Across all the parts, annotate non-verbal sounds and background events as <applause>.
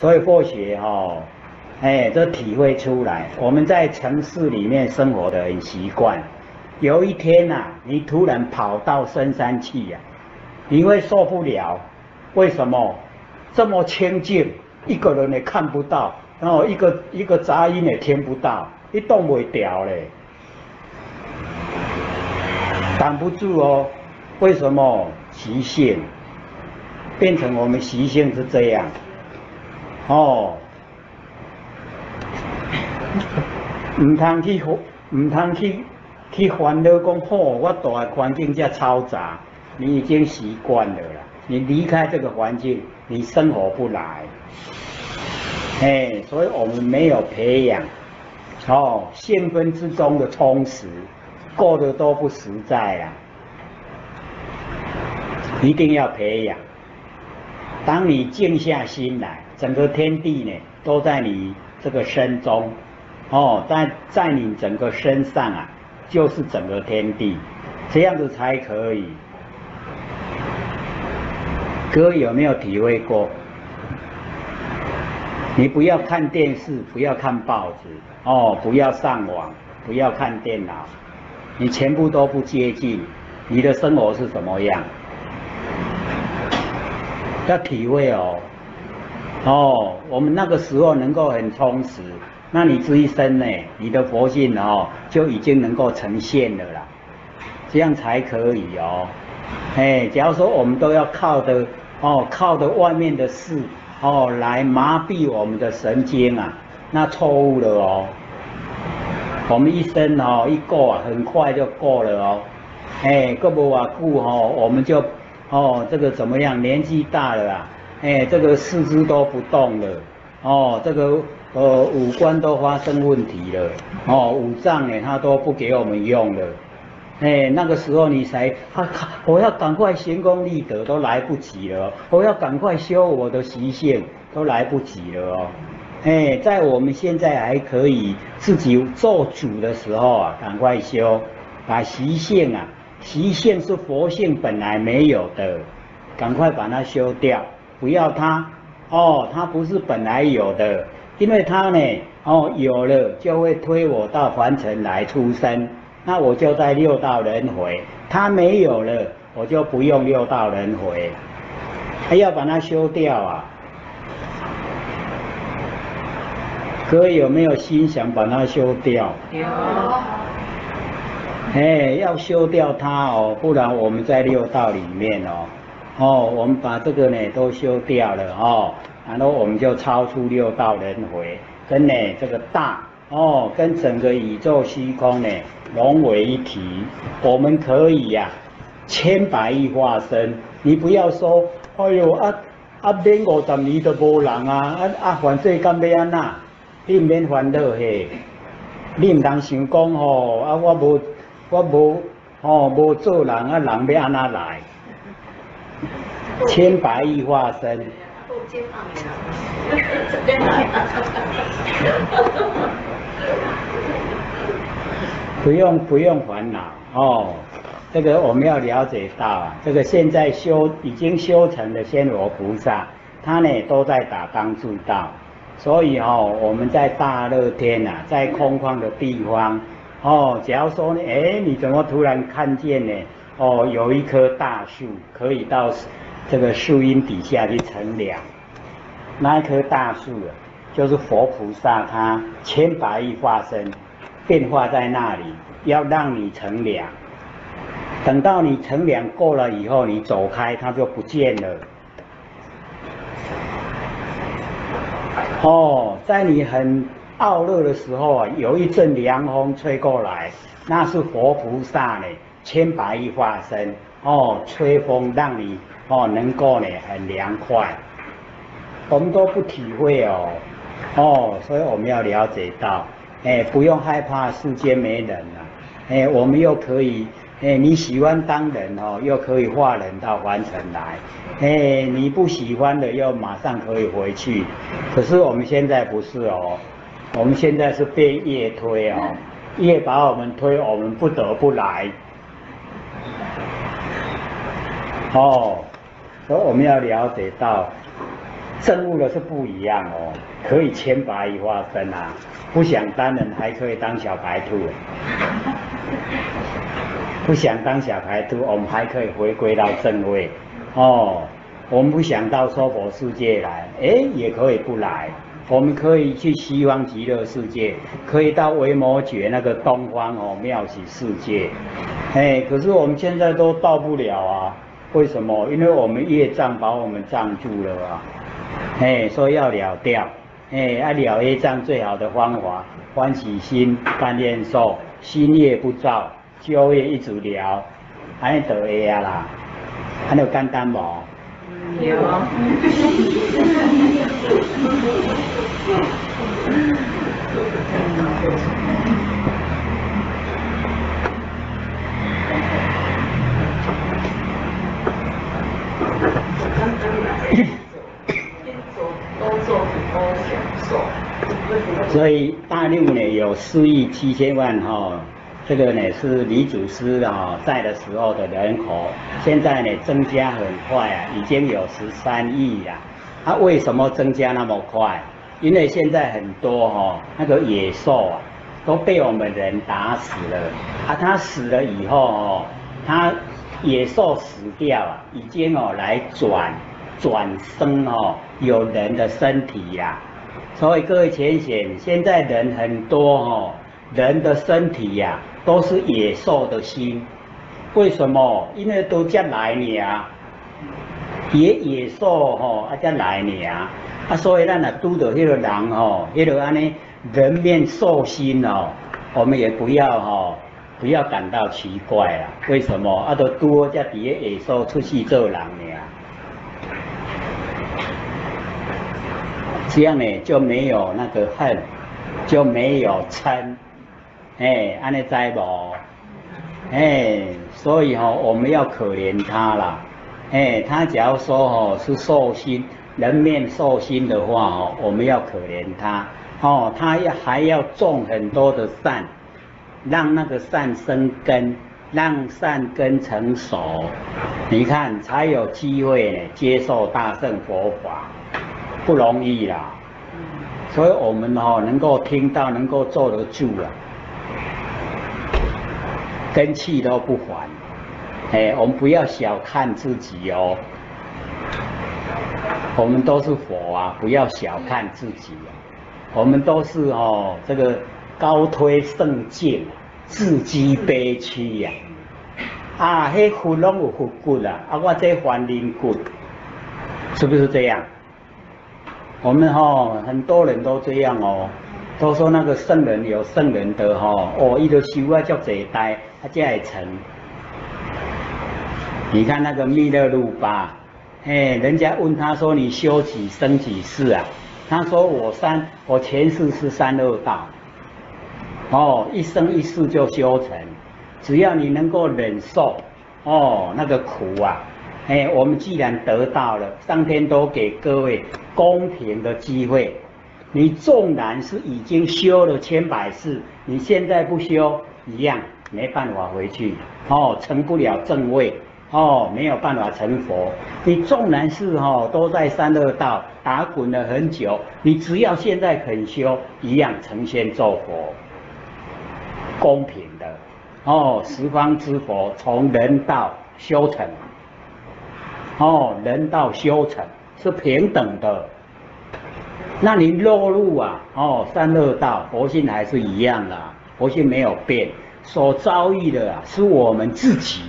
所以或许哈，哎，这体会出来，我们在城市里面生活的很习惯，有一天呐，你突然跑到深山去呀，你会受不了。为什么？这么清静，一个人也看不到，然后一个一个杂音也听不到，一动不掉嘞，挡不住哦。为什么？习性变成我们习性是这样。哦，唔通去唔通去去烦恼讲，好，我住的环境这嘈杂，你已经习惯了啦。你离开这个环境，你生活不来。哎，所以我们没有培养，哦，兴奋之中的充实，过得都不实在啊。一定要培养。当你静下心来。整个天地呢，都在你这个身中，哦，在在你整个身上啊，就是整个天地，这样子才可以。哥有没有体会过？你不要看电视，不要看报纸，哦，不要上网，不要看电脑，你全部都不接近，你的生活是什么样？要体会哦。哦，我们那个时候能够很充实，那你这一生呢，你的佛性哦，就已经能够呈现了啦，这样才可以哦。哎，假如说我们都要靠的哦，靠的外面的事哦来麻痹我们的神经啊，那错误了哦。我们一生哦一过啊，很快就过了哦。哎，过不啊过哦，我们就哦这个怎么样？年纪大了啊。哎，这个四肢都不动了，哦，这个呃五官都发生问题了，哦，五脏呢它都不给我们用了，哎，那个时候你才，啊，我要赶快行功立德都来不及了，我要赶快修我的习性都来不及了。哦，哎，在我们现在还可以自己做主的时候啊，赶快修，把习性啊，习性是佛性本来没有的，赶快把它修掉。不要它，哦，它不是本来有的，因为它呢，哦，有了就会推我到凡尘来出生，那我就在六道轮回，它没有了，我就不用六道轮回，还要把它修掉啊！各位有没有心想把它修掉？有。哎，要修掉它哦，不然我们在六道里面哦。哦，我们把这个呢都修掉了哦，然后我们就超出六道轮回，跟呢这个大哦，跟整个宇宙虚空呢融为一体。我们可以呀，千百亿化身。你不要说，哎呦啊啊，连五十年都无人啊啊啊，凡世间要安那？你免烦恼嘿，你唔当想讲吼啊，我无我无哦无做人啊，人要安那来？千百亿化身，不用不用烦恼哦，这个我们要了解到啊，这个现在修已经修成的仙罗菩萨，他呢都在打帮助道，所以哦，我们在大热天呐，在空旷的地方哦，假如说呢，哎，你怎么突然看见呢？哦，有一棵大树可以到。这个树荫底下去乘凉，那一棵大树啊，就是佛菩萨他千百亿化身变化在那里，要让你乘凉。等到你乘凉过了以后，你走开，它就不见了。哦，在你很傲热的时候啊，有一阵凉风吹过来，那是佛菩萨呢，千百亿化身哦，吹风让你。哦，能够呢很凉快，我们都不体会哦，哦，所以我们要了解到，哎，不用害怕世间没人了，哎，我们又可以，哎，你喜欢当人哦，又可以化人到凡尘来，哎，你不喜欢的又马上可以回去，可是我们现在不是哦，我们现在是被业推哦，业把我们推，我们不得不来，哦。所以我们要了解到，证悟的是不一样哦，可以千百亿化身啊，不想当人还可以当小白兔，<laughs> 不想当小白兔，我们还可以回归到正位哦。我们不想到娑婆世界来，哎，也可以不来。我们可以去西方极乐世界，可以到维摩诘那个东方哦妙喜世界，哎，可是我们现在都到不了啊。为什么？因为我们业障把我们障住了啊。哎，所以要了掉。哎，要了业障最好的方法，欢喜心干念受，心业不造，旧业一直了，安尼就会啊啦。安尼简单无？有。<laughs> <coughs> 所以大陆呢有四亿七千万哈。这个呢是李祖师啊在的时候的人口，现在呢增加很快啊，已经有十三亿呀。它为什么增加那么快？因为现在很多哈那个野兽啊都被我们人打死了，啊，它死了以后哦，它野兽死掉啊，已经哦来转转生哦有人的身体呀。所以各位浅显，现在人很多哦，人的身体呀。都是野兽的心，为什么？因为都叫来你啊，野野兽吼啊叫来你啊，所以咱啊拄到迄个人吼，迄个安尼人面兽心哦，我们也不要吼，不要感到奇怪啦。为什么？啊都多叫底下野兽出去做人呀，这样呢就没有那个恨，就没有嗔。哎，安尼在无？哎，所以吼，我们要可怜他啦。哎，他假如说吼是寿星，人面寿星的话吼，我们要可怜他。哦，他要还要种很多的善，让那个善生根，让善根成熟，你看才有机会接受大圣佛法，不容易啦。所以我们哦能够听到，能够坐得住了。根气都不还，哎，我们不要小看自己哦。我们都是佛啊，不要小看自己啊。我们都是哦，这个高推圣境，自激悲屈呀。啊，迄骨拢有骨骨啊，啊，我这还灵骨，是不是这样？我们哈很多人都这样哦。都说那个圣人有圣人的哈，哦，伊就修啊叫这代，他才会成。你看那个弥勒路巴，哎，人家问他说你修几生几世啊？他说我三，我前世是三恶道，哦，一生一世就修成，只要你能够忍受，哦，那个苦啊，哎，我们既然得到了，上天都给各位公平的机会。你纵然是已经修了千百世，你现在不修一样没办法回去哦，成不了正位哦，没有办法成佛。你纵然是哦都在三恶道打滚了很久，你只要现在肯修，一样成仙做佛，公平的。哦，十方之佛从人道修成。哦，人道修成是平等的。那你落入啊，哦，三恶道，佛性还是一样的，佛性没有变，所遭遇的啊，是我们自己，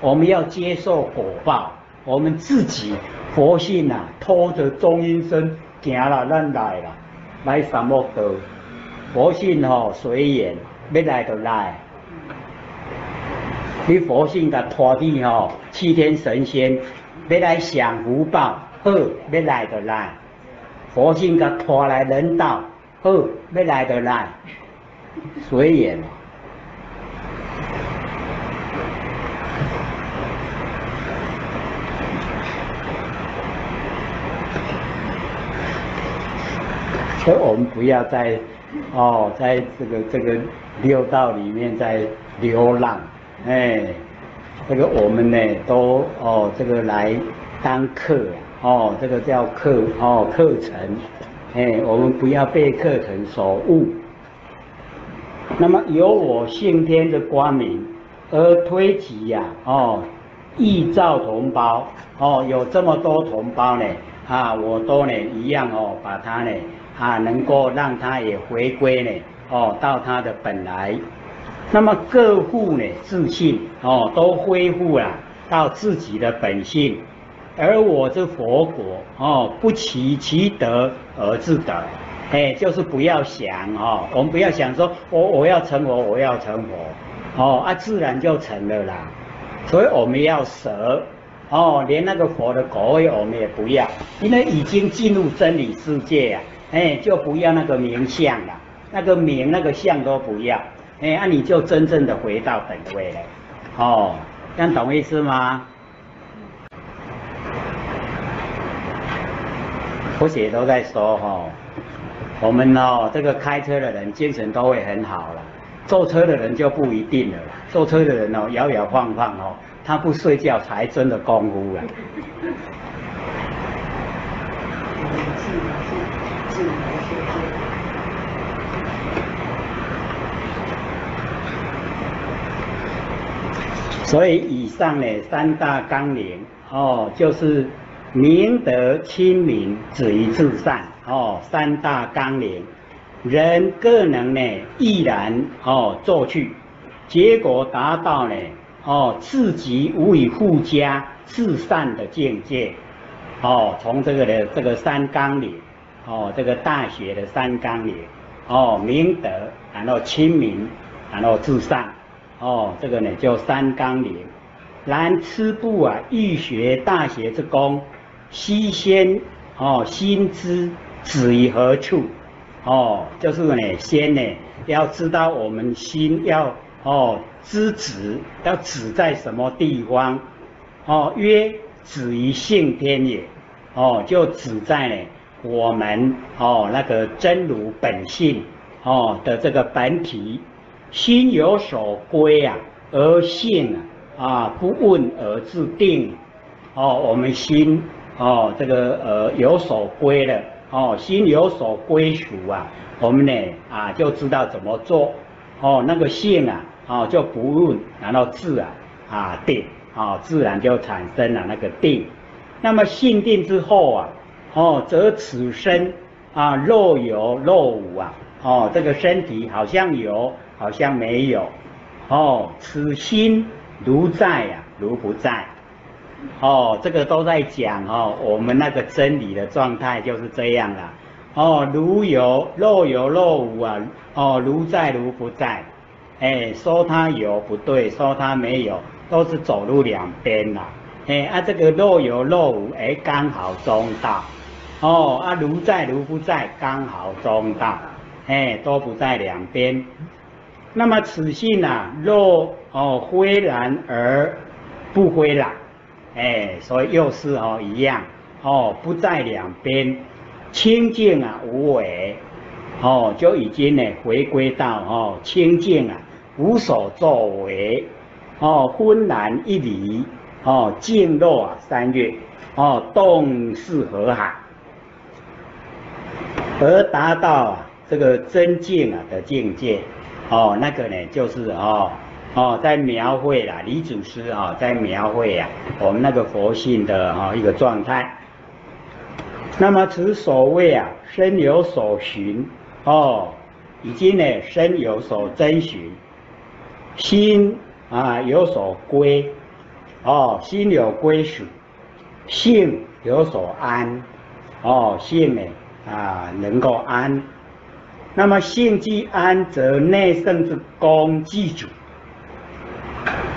我们要接受果报，我们自己佛性啊，拖着中阴身行了，咱来了，来什么的？佛性哦，随缘，要来就来，你佛性的拖地吼，七天神仙要来享福报，好，要来就来。佛性的拖来人道，好，要来就来，随缘。所以我们不要在哦，在这个这个六道里面在流浪，哎，这个我们呢都哦这个来当客。哦，这个叫课哦课程，哎，我们不要被课程所误。那么有我信天的光明而推己呀，哦，异造同胞，哦，有这么多同胞呢，啊，我都呢一样哦，把他呢啊能够让他也回归呢，哦，到他的本来。那么各户呢自信哦，都恢复了到自己的本性，而我这佛果哦，不其其德而自得，哎，就是不要想哦，我们不要想说我我要成佛，我要成佛，哦啊，自然就成了啦。所以我们要舍哦，连那个佛的果位我们也不要，因为已经进入真理世界呀，哎，就不要那个名相了，那个名那个相都不要。哎，那你就真正的回到本位了，哦，这样懂意思吗？我姐都在说哈，我们哦，这个开车的人精神都会很好了，坐车的人就不一定了。坐车的人哦，摇摇晃晃哦，他不睡觉才真的功夫了。所以以上呢三大纲领哦，就是明德亲民止于至善哦，三大纲领，人各能呢毅然哦做去，结果达到呢哦自己无以复加至善的境界哦，从这个的这个三纲领哦，这个大学的三纲领哦，明德，然后亲民，然后至善。哦，这个呢叫三纲领。然吃不啊，欲学大学之功，须先哦心知止于何处。哦，就是呢，先呢要知道我们心要哦知止，要止在什么地方？哦，曰止于性天也。哦，就止在呢我们哦那个真如本性哦的这个本体。心有所归啊，而性啊啊不问而自定哦，我们心哦这个呃有所归了哦，心有所归属啊，我们呢啊就知道怎么做哦，那个性啊哦就不问，然后自啊啊定啊自然就产生了那个定。那么性定之后啊哦，则此身啊若有若无啊哦，这个身体好像有。好像没有。哦，此心如在呀，如不在。哦，这个都在讲哦，我们那个真理的状态就是这样了哦，如有若有若无啊哦，如在如不在，哎，说它有不对，说它没有，都是走路两边啦，哎啊，这个若有若无，哎，刚好中道。哦，啊，如在如不在，刚好中道，哎，都不在两边。那么此性啊，若哦灰然而不灰然，哎，所以又是哦一样哦，不在两边，清净啊无为，哦就已经呢回归到哦清净啊无所作为，哦昏然一离，哦静若啊三月，哦动是河海，而达到啊这个真静啊的境界。哦，那个呢，就是哦哦，在描绘啦，李祖师啊，在描绘呀，我们那个佛性的哈一个状态。那么此所谓啊，身有所寻哦，已经呢身有所征寻，心啊有所归哦，心有归属，性有所安哦，性呢啊能够安。那么性既安，则内圣之功具足。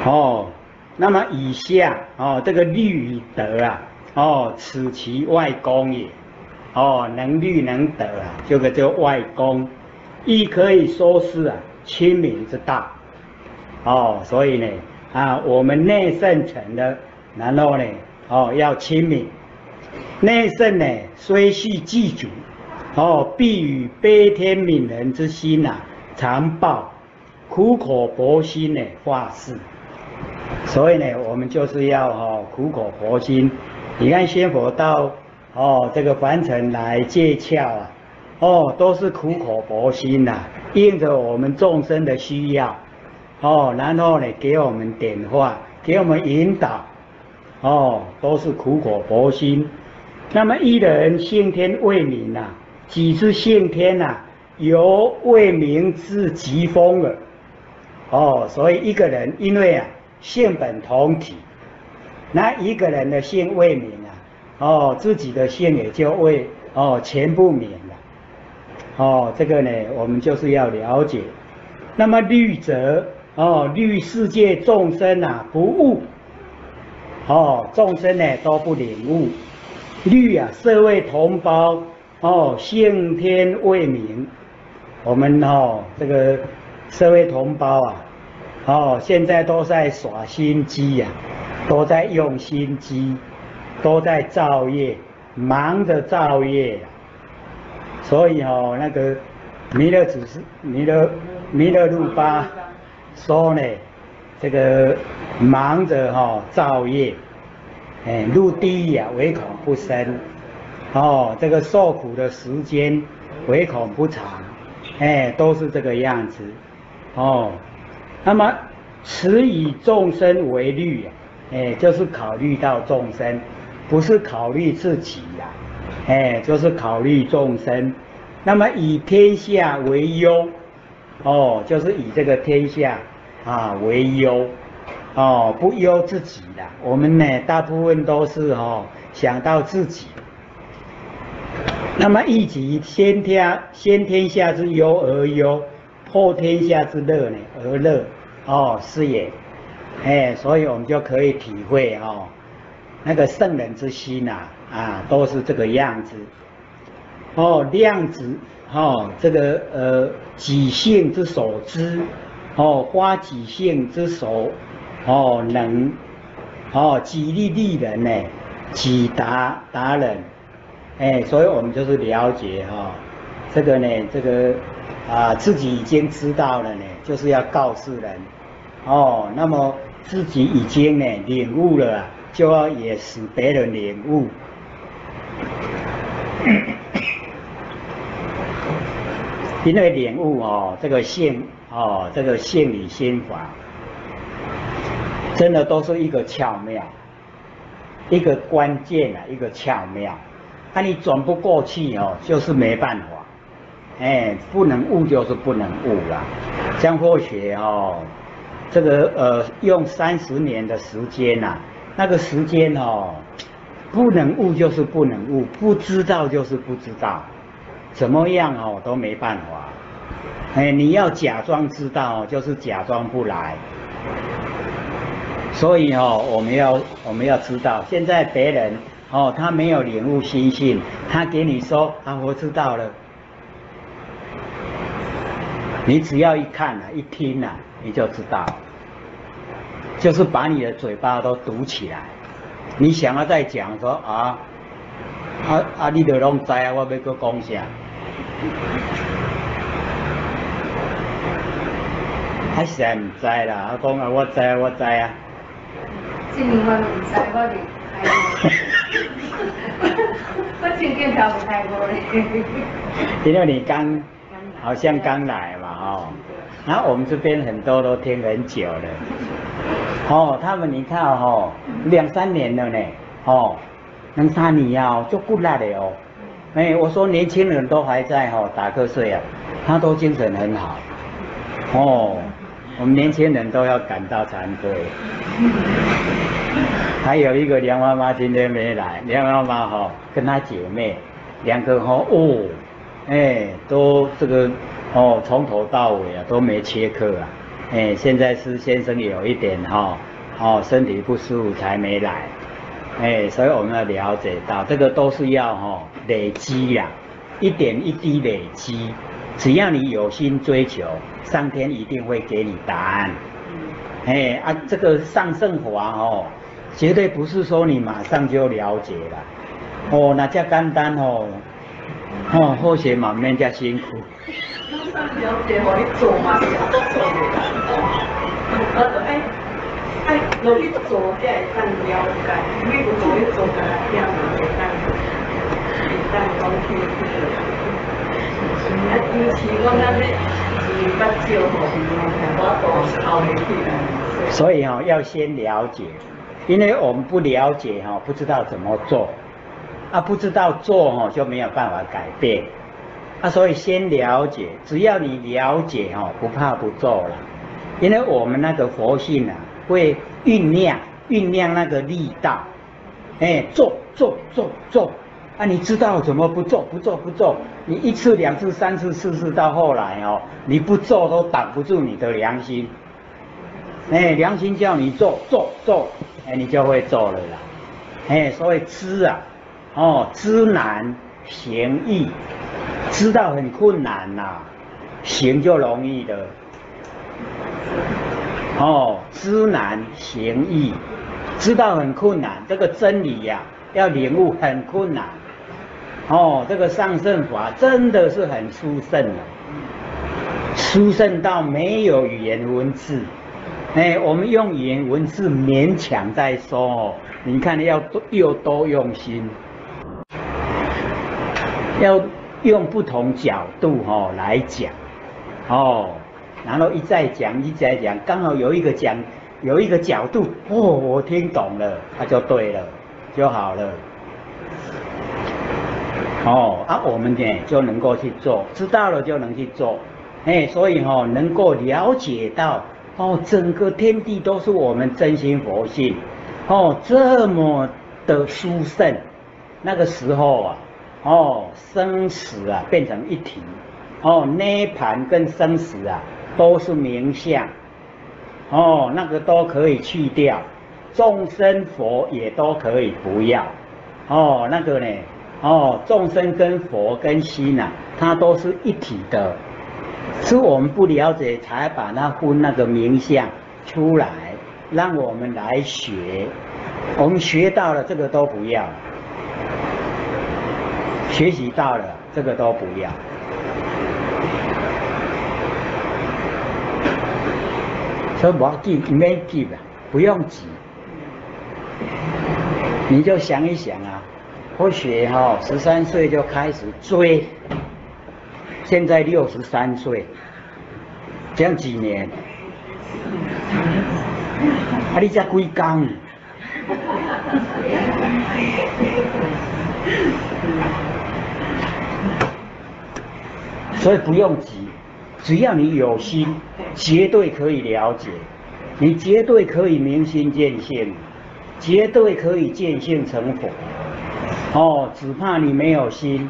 哦，那么以下哦，这个律与德啊，哦，此其外功也。哦，能律能德啊，这个叫外功，亦可以说是啊亲民之道。哦，所以呢啊，我们内圣成的，然后呢哦要亲民，内圣呢虽系具足。哦，必与悲天悯人之心呐，常报苦口婆心的发誓。所以呢，我们就是要哦苦口婆心你看仙佛到哦这个凡尘来借窍啊，哦都是苦口婆心呐，应着我们众生的需要，哦然后呢给我们点化，给我们引导，哦都是苦口婆心。那么一人先天未明呐，几次先天呐，由未明至极风了。哦，所以一个人因为啊性本同体，那一个人的性未明啊，哦自己的性也就未哦全部明了。哦，这个呢我们就是要了解。那么律则哦律世界众生啊不悟，哦众生呢都不领悟。律啊，社会同胞哦，幸天未明，我们哦，这个社会同胞啊，哦，现在都在耍心机呀，都在用心机，都在造业，忙着造业，所以哦，那个弥勒祖师、弥勒弥勒路巴说呢，这个忙着哈造业。哎，入地呀，唯恐不生。哦，这个受苦的时间唯恐不长。哎，都是这个样子。哦，那么此以众生为虑啊，哎，就是考虑到众生，不是考虑自己呀。哎，就是考虑众生。那么以天下为忧，哦，就是以这个天下啊为忧。哦，不忧自己的，我们呢，大部分都是哦想到自己。那么一己先天先天下之忧而忧，破天下之乐呢而乐，哦是也，哎，所以我们就可以体会哦，那个圣人之心呐，啊，都是这个样子。哦，量子，哦，这个呃己性之所知，哦，花己性之所。哦，能哦，己利利人呢，己达达人，哎，所以我们就是了解哈，这个呢，这个啊，自己已经知道了呢，就是要告诉人，哦，那么自己已经呢领悟了，就要也使别人领悟，<coughs> 因为领悟哦，这个性哦，这个性理心法。真的都是一个巧妙，一个关键啊，一个巧妙。那你转不过去哦，就是没办法。哎，不能悟就是不能悟啦。江佛学哦，这个呃，用三十年的时间呐，那个时间哦，不能悟就是不能悟，不知道就是不知道，怎么样哦都没办法。哎，你要假装知道，就是假装不来。所以哦，我们要我们要知道，现在别人哦，他没有领悟心性，他给你说啊，我知道了。你只要一看啊，一听啊，你就知道，就是把你的嘴巴都堵起来。你想要再讲说啊，啊啊，你都拢知啊，我要搁讲啥？还是唔知啦，他讲啊，我知啊，我知啊。今年我唔知，我哋 <laughs> 我前天跳舞太过嘞。因为你刚好像刚来嘛，哦，然后我们这边很多都听很久了，哦，他们你看哦，两三年了呢，哦，两三年啊，就不赖的哦，哎，我说年轻人都还在哦打瞌睡啊，他都精神很好，哦。我们年轻人都要感到惭愧。<laughs> 还有一个梁妈妈今天没来，梁妈妈哈跟她姐妹两个哈哦，哎都这个哦从头到尾啊都没缺课啊，哎现在是先生有一点哈哦身体不舒服才没来，哎所以我们要了解到这个都是要哈累积呀，一点一滴累积。只要你有心追求，上天一定会给你答案。哎啊，这个上圣华哦，绝对不是说你马上就了解了。哦，那叫简单哦，哦，或许满面叫辛苦。了解我做嘛，做的。哎哎。落去做才会当了解，你不做去做个了会当会当讲去啊，所以哈、要先了解，因为我们不了解哈、不知道怎么做，啊，不知道做哈、就没有办法改变，啊，所以先了解，只要你了解哈、不怕不做了，因为我们那个佛性啊，会酝酿酝酿那个力道，哎，做做做做，啊，你知道怎么不做不做不做，你一次两次三次四次到后来哦，你不做都挡不住你的良心。哎，良心叫你做做做，哎，你就会做了啦。哎，所以知啊，哦，知难行易，知道很困难呐、行就容易的。哦，知难行易，知道很困难，这个真理呀、要领悟很困难。哦，这个上圣法真的是很殊胜的，殊胜到没有语言文字。哎，我们用语言文字勉强在说，你看要多又多用心，要用不同角度哦来讲，哦，然后一再讲一再讲，刚好有一个讲有一个角度，哦，我听懂了，那就对了，就好了。哦，啊，我们呢就能够去做，知道了就能去做，哎，所以哈、哦、能够了解到。哦，整个天地都是我们真心佛性，哦，这么的殊胜，那个时候啊，哦，生死啊变成一体，哦，涅盘跟生死啊都是名相，哦，那个都可以去掉，众生佛也都可以不要，哦，那个呢，哦，众生跟佛跟心呐、啊，它都是一体的。是我们不了解，才把那分那个名相出来，让我们来学。我们学到了，这个都不要；学习到了，这个都不要。所以我要记，没记了，不用急。你就想一想啊，或许哈、十三岁就开始追。现在六十三岁，这样几年？啊，你才几工？所以不用急，只要你有心，绝对可以了解，你绝对可以明心见性，绝对可以见性成佛。哦，只怕你没有心。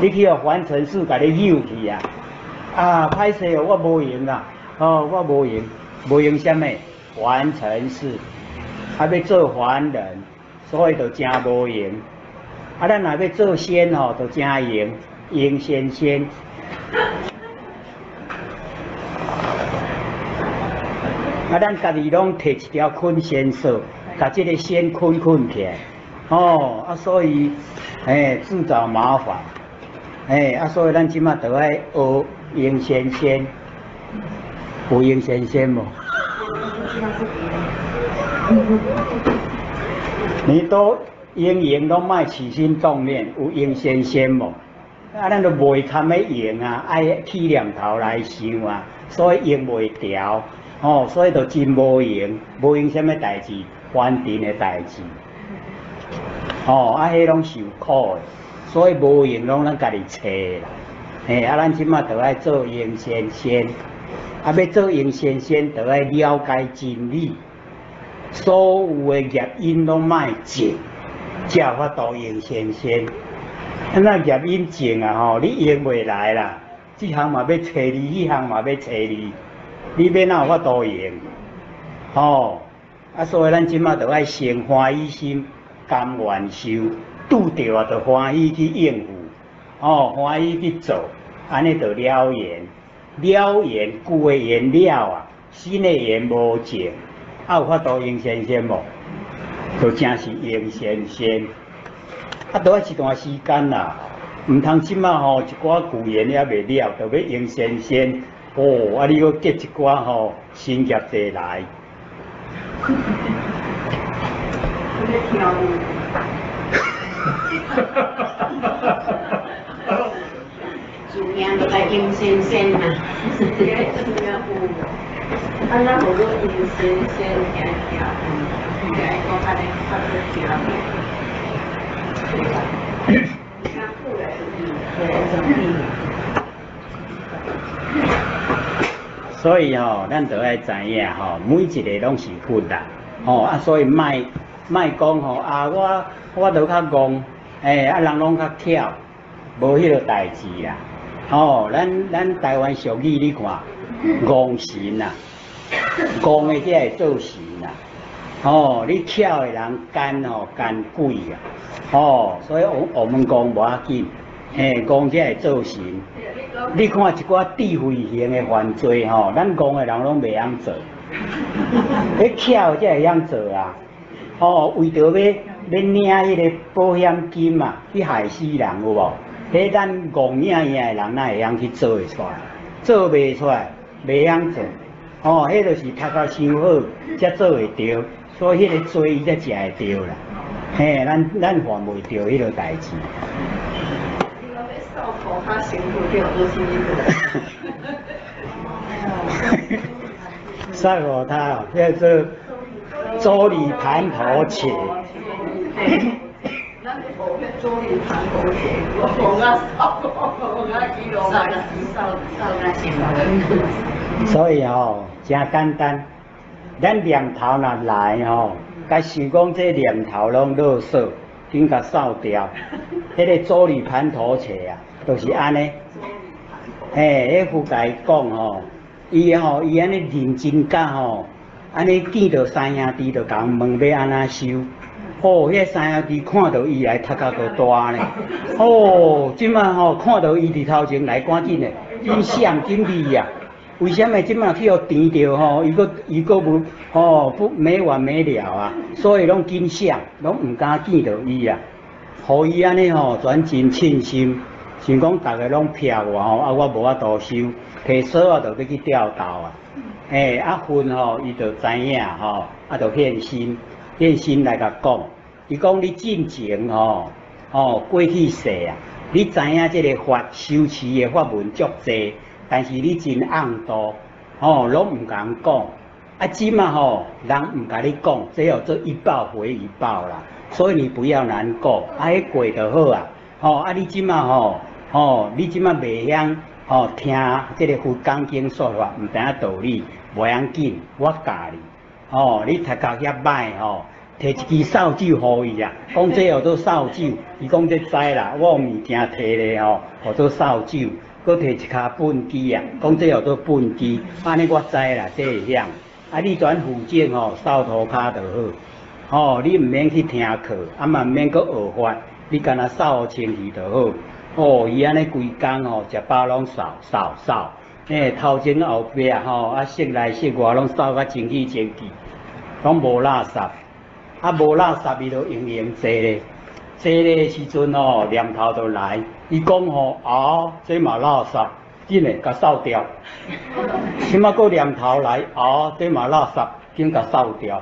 你去互凡尘世甲你扭去啊！啊，歹势哦，我无用啦，哦，我无用，无用什么？凡尘世，啊，要做凡人，所以就真无用。啊，咱若要做仙吼，就真用，用仙仙。啊，咱家己拢摕一条捆仙索，甲这个仙捆捆起来，哦，啊，所以，哎，自找麻烦。哎，啊，所以咱即马都爱学应先先，有应先先无？<laughs> 你都应用都卖起心动念，有应先先无？啊，咱都袂堪要用啊，爱起念头来想啊，所以用袂调，哦，所以就真无用，无用什么代志，凡尘的代志，哦，啊，迄拢受苦诶。所以无用拢咱家己找啦，嘿，啊，咱即马着爱做应先先，啊，要做应先先，着爱了解真理，所有诶业因拢莫种，才有法度应先先。啊，那业因种啊吼，你用袂来啦，即项嘛要找你，迄项嘛要找你，你要哪有法度用？吼，啊，所以咱即马着爱先欢喜心，甘愿受。拄着啊，就欢喜去应付，哦，欢喜去做，安尼就了缘，了缘旧的缘了啊，新的缘无种，啊有法度应先先无？就真是应先先，啊，都要一段时间啦，毋通即马吼一寡旧缘还未了，就要应先先，哦，啊你要结一寡吼新业地来。跳舞。主要都在阴先生嘛。主要有，啊，咱好多阴先生行跳舞，应该讲安尼较好跳舞。对吧？那后来所以吼、咱都爱知影吼、每一个拢是佛啦，吼、啊，所以卖卖讲吼啊，我我都较戆，诶、啊，人拢较巧，无迄个代志啦，吼、咱咱台湾俗语你看，戆神呐、戆的才会做神呐、哦，你巧的人干吼干鬼啊，哦，所以我我们讲无要紧，嘿，讲才会做神。你看一寡智慧型的犯罪吼，咱讲的人拢袂晓做，你巧才会晓做啊！哦，为着要要领迄个保险金嘛，去害死人有无？迄咱戆领领的人哪会晓去做会出来？做袂出来，袂晓做。哦，迄就是读到伤好才做会着，所以迄个罪伊才食会着啦。嘿，咱咱犯袂着迄个代志。扫涂骹辛苦着 <laughs> 做啥物？晒火他哦，叫做周礼盘头切。咱咧学迄周礼盘头切，我讲啊扫，我讲几落扫个扫扫个先吧。所以吼、真简单，咱念头若来吼、甲想讲这念头拢啰嗦，紧甲扫掉。<laughs> 迄、个周礼盘头切啊，就是安尼。嘿，迄副甲伊讲吼，伊吼伊安尼认真甲吼，安尼见到三兄弟就共问要安怎收。哦，迄、三兄弟看到伊来，头壳都大呢。<laughs> 哦，即摆吼看到伊伫头前来，赶紧的，真闪真美啊！为什么即摆去互甜着吼？伊个伊个无吼不没完没了啊！所以拢紧闪，拢毋敢见到伊啊。互伊安尼吼，全真称心，想讲逐个拢骗我吼，啊我无法度收，提锁啊就要去吊头啊。诶、啊分吼，伊就知影吼，啊就现身，现身来甲讲，伊讲你进前吼，吼过去世啊，你知影即个法修持的法门足济，但是你真暗道，吼拢毋敢讲。啊，即嘛吼，人毋甲你讲，只有做一报回一报啦，所以你不要难过，啊，迄过就好啊，吼，啊，你即嘛吼，吼，你即嘛袂晓吼听即个佛讲经说法，毋知影道理，无要紧，我教你，吼，你读到遐歹吼，摕一支扫帚互伊啊，讲这号做扫帚，伊讲这知啦，我有物件摕咧吼，互做扫帚，搁摕一骹粪箕啊，讲这号做粪箕，安尼我知啦，这会晓。啊，你转附近吼扫涂骹就好，吼、你毋免去听课，啊嘛毋免搁学法，你干那扫清气就好。哦，伊安尼规工吼，食饱拢扫扫扫，诶、头前后壁吼，啊室内室外拢扫甲清气清气，拢无垃圾，啊无垃圾伊就用用坐咧，坐咧时阵吼念头就来，伊讲吼啊，这嘛垃圾，紧诶甲扫掉。即马个念头来，哦，这嘛垃圾，紧甲扫掉。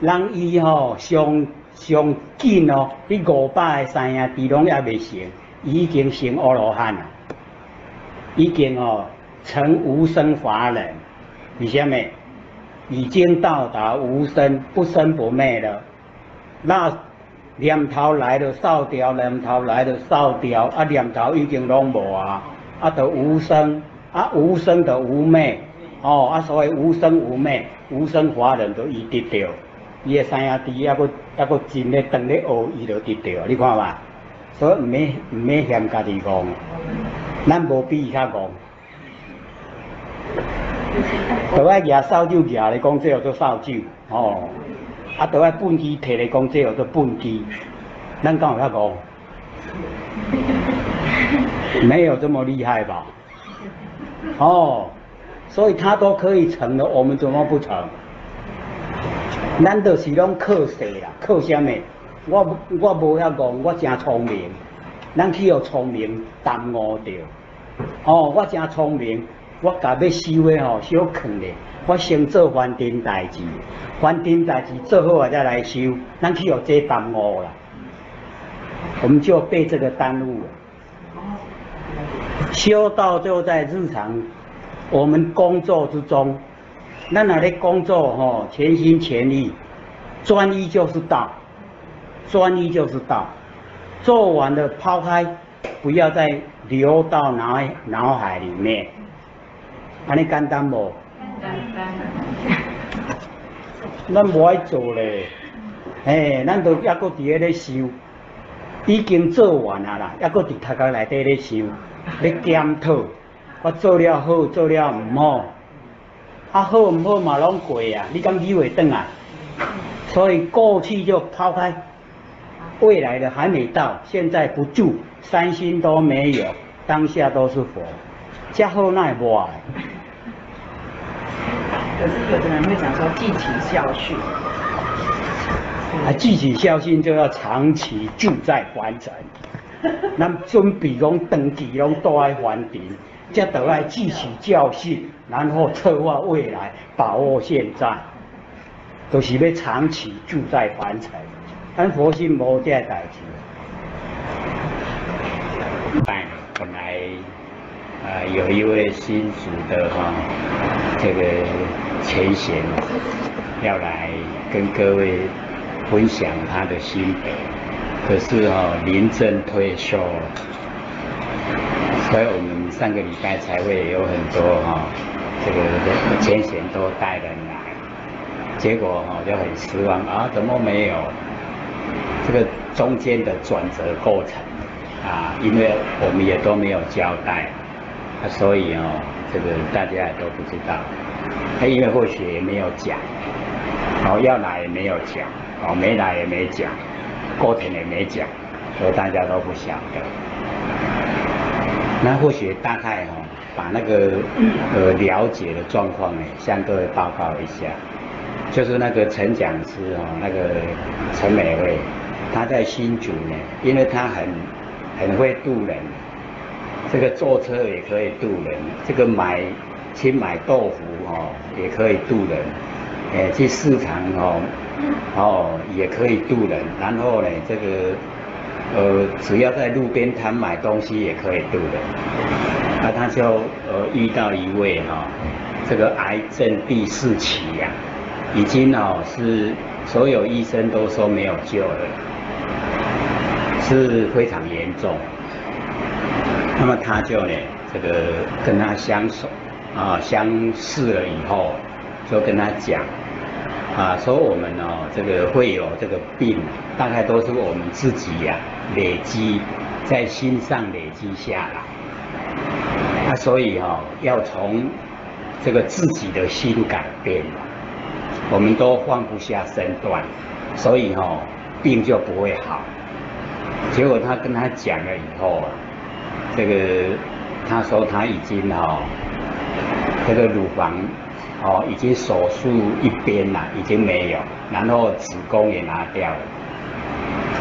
人伊吼上上紧哦，你五百个三兄弟拢也未成，伊已经成乌罗汉啦，已经哦成无生法忍，为什么？已经到达无生不生不灭了。那念头来了扫掉，念头来了扫掉，啊念头已经拢无啊，啊就无生，啊无生就无灭，哦啊所谓无生无灭，无生法忍都伊得着，伊个三兄弟还佫还佫真咧当咧学，伊就得着，你看嘛，所以毋免毋免嫌家己戆，咱无比伊较戆。<laughs> 都爱举扫帚举咧讲，这叫做扫帚，哦，啊，都爱粪机摕来讲，这叫做粪机，咱敢有遐讲？<laughs> 没有这么厉害吧？哦，所以他都可以成了，我们怎么不成？咱就是拢靠势啦，靠什么？我我无遐讲，我真聪明，咱去互聪明耽误着。哦，我真聪明，我甲要收的吼小坑咧，我先做还丁代志，还丁代志做好我再来收，咱去有这耽误啦，我们就被这个耽误了。修道就在日常我们工作之中，咱那咧工作吼，全心全意，专一就是道，专一就是道，做完了抛开，不要再流到脑脑海里面，安尼简单不？简单。咱无爱做咧，嘿，咱都抑搁伫咧咧想，已经做完啊啦，抑搁伫头壳内底咧想。咧检讨，我做了好，做了唔好，啊好唔好嘛拢过啊，你敢以为等啊？所以过去就抛开，未来的还没到，现在不住，三心都没有，当下都是佛，加好奈无可是有的人会讲说记起孝训，啊记起孝训就要长期住在凡尘。<laughs> 咱准备讲长期拢住在凡尘，才得来汲取教训，然后策划未来，把握现在，都是要长期住在凡尘。咱佛心无这代志。本本来啊有一位新主的哈，这个前贤要来跟各位分享他的心得。可是哈，临阵退休，所以我们上个礼拜才会有很多哈，这个前贤都带人来，结果哈就很失望啊，怎么没有这个中间的转折过程啊？因为我们也都没有交代，所以哦，这个大家也都不知道，他因为或许也没有讲，哦要来也没有讲，哦没来也没讲。过程也没讲，所以大家都不晓得。那或许大概哈，把那个呃了解的状况呢，向各位报告一下。就是那个陈讲师哦，那个陈美惠，他在新竹呢，因为他很很会渡人，这个坐车也可以渡人，这个买去买豆腐哦也可以渡人，哎去市场哦。哦，也可以渡人，然后呢，这个呃，只要在路边摊买东西也可以渡人。那他就呃遇到一位哈，这个癌症第四期呀，已经哦是所有医生都说没有救了，是非常严重。那么他就呢，这个跟他相守啊，相视了以后，就跟他讲。啊，说我们哦，这个会有这个病，大概都是我们自己呀累积在心上累积下来。啊，所以哈，要从这个自己的心改变我们都放不下身段，所以哈，病就不会好。结果他跟他讲了以后啊，这个他说他已经哈，这个乳房。哦，已经手术一边了，已经没有，然后子宫也拿掉了。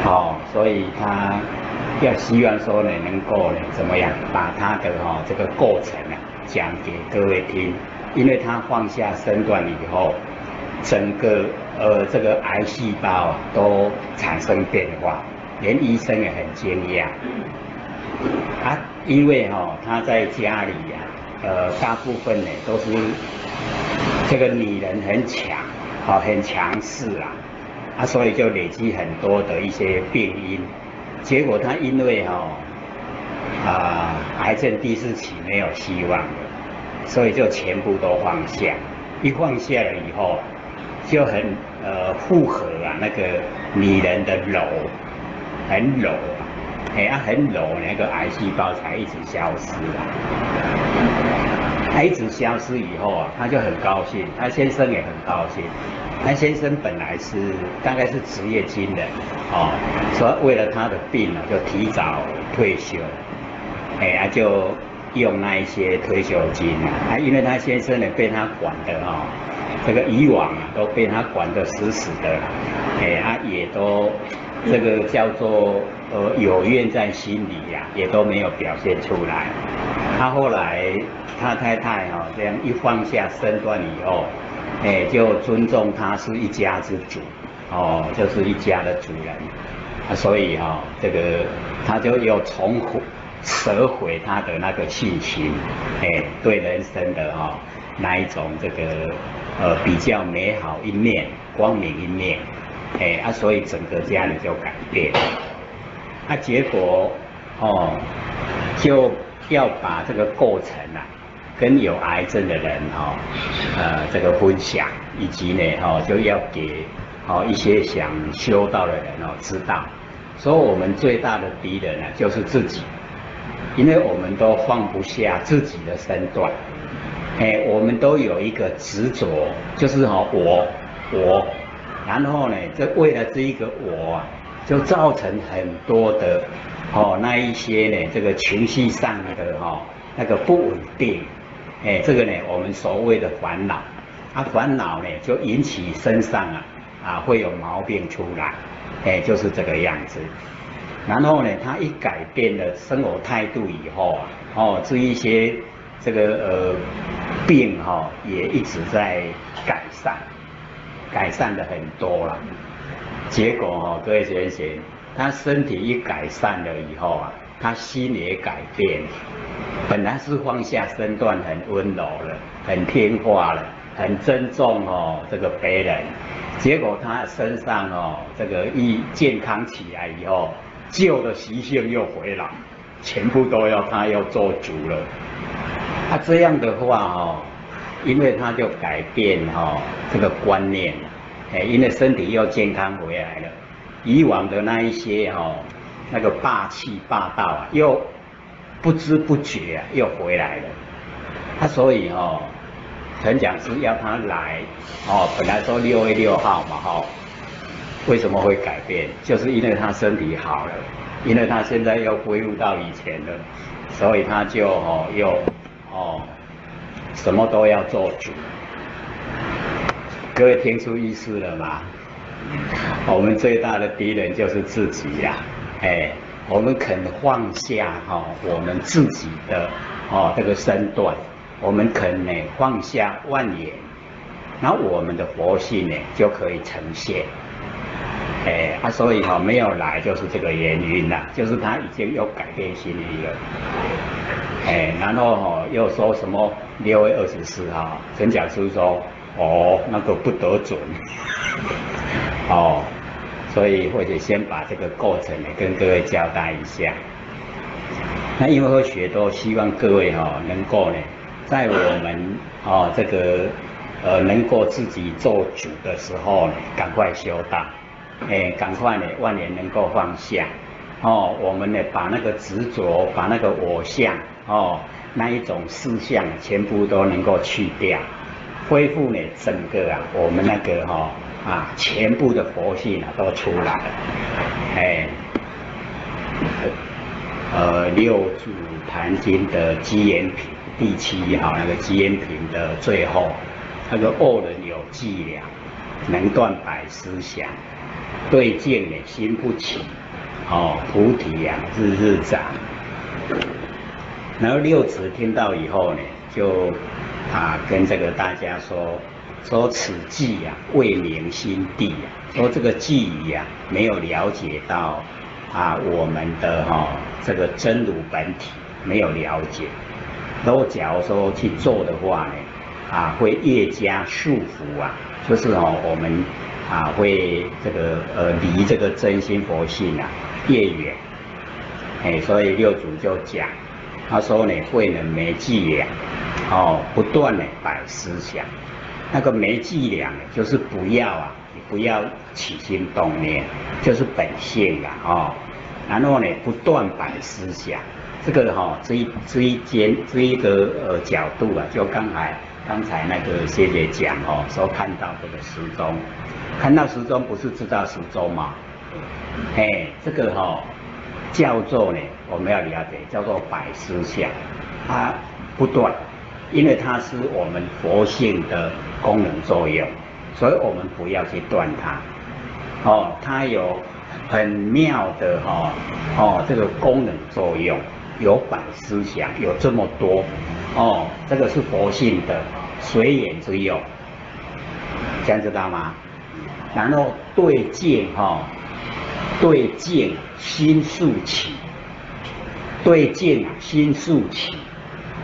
哦，所以他要希望说呢，能够呢怎么样，把他的哈这个过程啊讲给各位听，因为他放下身段以后，整个呃这个癌细胞都产生变化，连医生也很惊讶。啊，因为哈他在家里呀，呃大部分呢都是。这个女人很强，好很强势啊，啊，所以就累积很多的一些病因，结果他因为哈啊癌症第四期没有希望了，所以就全部都放下，一放下了以后，就很呃复合啊那个女人的柔，很柔，哎啊很柔，那个癌细胞才一直消失了。他一直消失以后啊，他就很高兴，他先生也很高兴。他先生本来是大概是职业军人，哦，所以为了他的病呢，就提早退休，哎啊就用那一些退休金啊，啊因为他先生呢被他管的哦，这个以往啊都被他管得死死的，哎啊也都这个叫做呃有怨在心里呀，也都没有表现出来。他后来他太太哈、这样一放下身段以后，哎，就尊重他是一家之主，哦，就是一家的主人，所以哈、这个他就又重回折回他的那个信心，哎，对人生的哈、那一种这个呃比较美好一面、光明一面，哎啊，所以整个家里就改变，啊，结果哦就要把这个过程啊，跟有癌症的人哈、呃这个分享，以及呢哈、就要给哦一些想修道的人哦知道，所以我们最大的敌人呢就是自己，因为我们都放不下自己的身段，哎，我们都有一个执着，就是哈、我我，然后呢，这为了这一个我，就造成很多的哦那一些呢这个情绪上的哈、那个不稳定，哎，这个呢我们所谓的烦恼，啊烦恼呢就引起身上啊啊会有毛病出来，哎就是这个样子。然后呢，他一改变了生活态度以后啊，哦，这一些这个呃病哈、也一直在改善，改善的很多了。结果哦，各位先生，他身体一改善了以后啊，他心也改变，本来是放下身段很温柔了，很听话了，很尊重哦这个别人，结果他身上哦这个一健康起来以后，旧的习性又回来，全部都要他要做主了。他、这样的话哦，因为他就改变哈、这个观念了，哎，因为身体又健康回来了，以往的那一些哈、那个霸气霸道啊，又不知不觉啊又回来了。他、所以哦，陈讲师要他来哦，本来说六月六号嘛哈、为什么会改变？就是因为他身体好了，因为他现在又恢复到以前了，所以他就哦又哦什么都要做主。各位听出意思了吗？我们最大的敌人就是自己呀、哎，我们肯放下哈、我们自己的哦这个身段，我们肯呢放下万言，那我们的佛性呢就可以呈现。哎，啊，所以哈、没有来就是这个原因啦，就是他已经又改变心意了。哎，然后哈、又说什么六月二十四号，陈讲师说，哦，那个不得准，<laughs> 哦，所以或者先把这个过程呢跟各位交代一下。那因为会学都希望各位哈、能够呢，在我们哦这个呃能够自己做主的时候呢，赶快修道，哎，赶快呢万年能够放下，哦，我们呢把那个执着，把那个我相，哦那一种事相全部都能够去掉，恢复呢整个啊我们那个哈、啊全部的佛性啊都出来了，哎。呃六祖坛经的基言品第七哈那个基言品的最后，那个恶人有伎俩，能断百思想，对境呢心不起，哦菩提呀、日日长。然后六祖听到以后呢，就啊跟这个大家说，说此计呀、未明心地呀、说这个寄语呀没有了解到啊我们的哈、这个真如本体没有了解，如果假如说去做的话呢，啊会越加束缚啊，就是哦我们啊会这个呃离这个真心佛性啊越远，哎，所以六祖就讲，他说呢，慧能没伎俩，哦，不断的摆思想，那个没伎俩，就是不要啊，你不要起心动念，就是本性啊，哦，然后呢，不断摆思想，这个哈、这一这一间这一个呃角度啊，就刚才刚才那个谢姐讲哦，说看到这个时钟，看到时钟不是知道时钟吗？哎，这个哈、叫做呢，我们要了解，叫做摆思想，它不断，因为它是我们佛性的功能作用，所以我们不要去断它。哦，它有很妙的哈、哦，这个功能作用，有百思想，有这么多，哦，这个是佛性的随缘之用，这样知道吗？然后对境哈，对境心速起，对境心速起，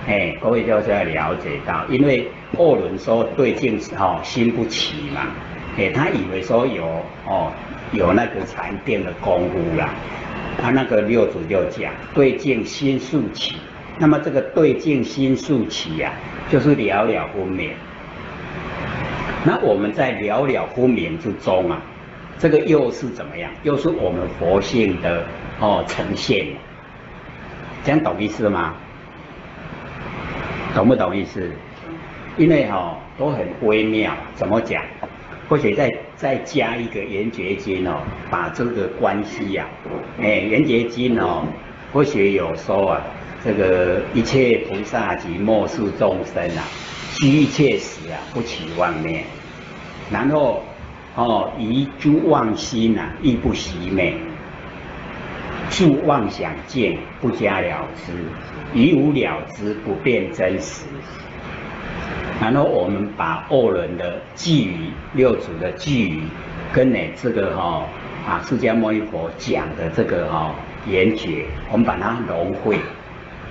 哎，各位就是要了解到，因为二轮说对境哈心不起嘛，哎，他以为说有哦有那个禅定的功夫啦，他那个六祖就讲对镜心速起，那么这个对镜心速起呀，就是了了分明。那我们在了了分明之中啊，这个又是怎么样？又是我们佛性的哦呈现，这样懂意思吗？懂不懂意思？因为哈都很微妙，怎么讲？或许再再加一个圆觉经哦，把这个关系呀，哎，圆觉经哦，或许有说啊，这个一切菩萨及末世众生啊。一切时啊，不起妄念，然后哦，遗诸妄心啊，亦不习昧，住妄想见，不加了之，一无了之，不变真实。然后我们把二人的寄语、六祖的寄语，跟呢这个哈啊释迦牟尼佛讲的这个哈言诀，我们把它融汇，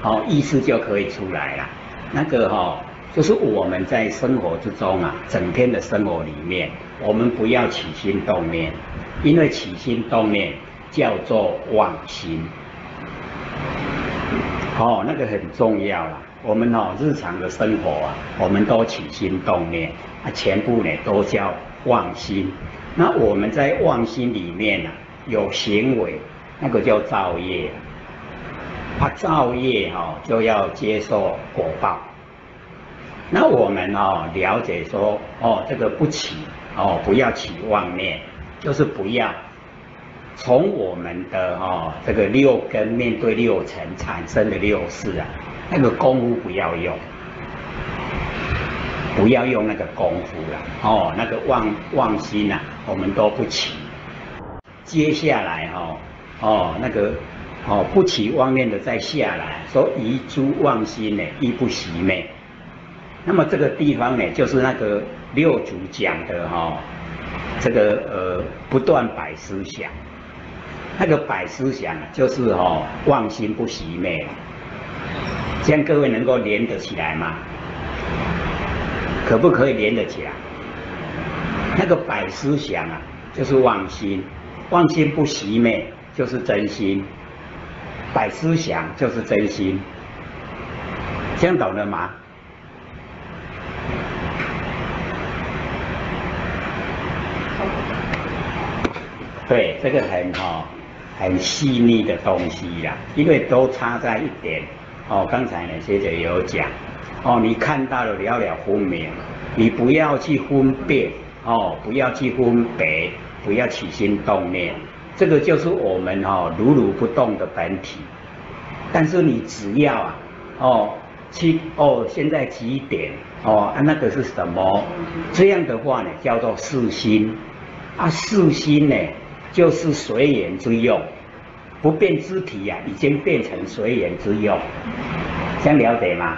好意思就可以出来了。那个哈。就是我们在生活之中啊，整天的生活里面，我们不要起心动念，因为起心动念叫做妄心。哦，那个很重要了。我们哦，日常的生活啊，我们都起心动念，啊，全部呢都叫妄心。那我们在妄心里面啊，有行为，那个叫造业。啊，造业哈就要接受果报。那我们哦了解说哦这个不起哦不要起妄念，就是不要从我们的哦这个六根面对六尘产生的六事啊，那个功夫不要用，不要用那个功夫了哦那个妄妄心呐我们都不起。接下来哈哦那个哦不起妄念的再下来说遗诸妄心呢亦不习昧。那么这个地方呢，就是那个六祖讲的哈，这个呃不断摆思想，那个百思想就是哈妄心不熄灭，这样各位能够连得起来吗？可不可以连得起来？那个百思想啊，就是妄心，妄心不熄灭就是真心，百思想就是真心，这样懂了吗？对，这个很好，很细腻的东西呀，因为都差在一点哦。刚才呢，学姐有讲哦，你看到了了了分明，你不要去分辨哦，不要去分别，不要起心动念，这个就是我们哈如如不动的本体。但是你只要啊哦去哦，现在几点哦啊那个是什么？这样的话呢，叫做四心啊，四心呢。就是随缘之用，不变之体呀，已经变成随缘之用，这样了解吗？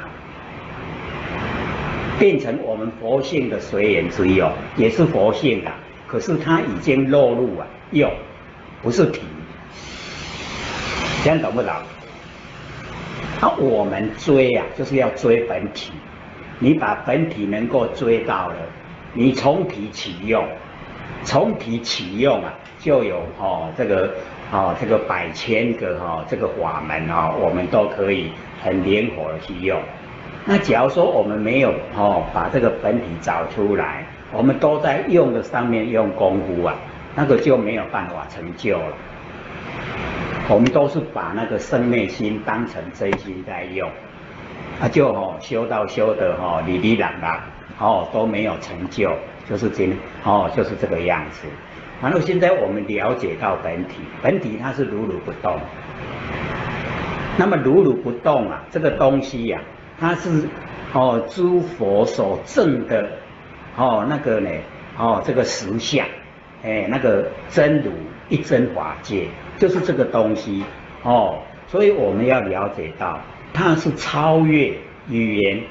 变成我们佛性的随缘之用，也是佛性的，可是它已经落入啊用，不是体，这样懂不懂？那我们追啊，就是要追本体，你把本体能够追到了，你从体起用，从体起用啊。就有哦，这个哦，这个百千个哈，这个法门哦，我们都可以很灵活的去用。那假如说我们没有哦，把这个本体找出来，我们都在用的上面用功夫啊，那个就没有办法成就了。我们都是把那个生灭心当成真心在用，那就哦修道修的哦里里朗朗哦都没有成就，就是今哦就是这个样子。然后现在我们了解到本体，本体它是如如不动。那么如如不动啊，这个东西呀，它是哦诸佛所证的哦那个呢哦这个实相，哎那个真如一真法界，就是这个东西哦。所以我们要了解到，它是超越语言，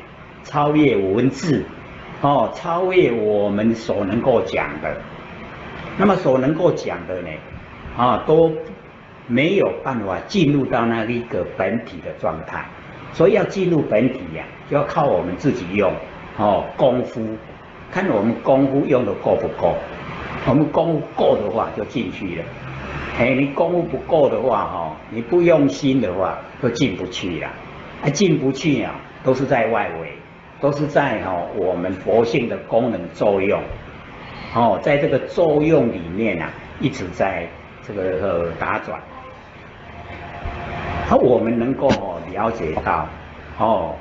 超越文字，哦，超越我们所能够讲的。那么所能够讲的呢，啊，都没有办法进入到那一个本体的状态。所以要进入本体呀，就要靠我们自己用，哦，功夫，看我们功夫用的够不够。我们功夫够的话，就进去了。哎，你功夫不够的话，哈，你不用心的话，就进不去了。啊进不去啊，都是在外围，都是在哈我们佛性的功能作用。哦，在这个作用里面啊，一直在这个呃打转。好，我们能够了解到，哦，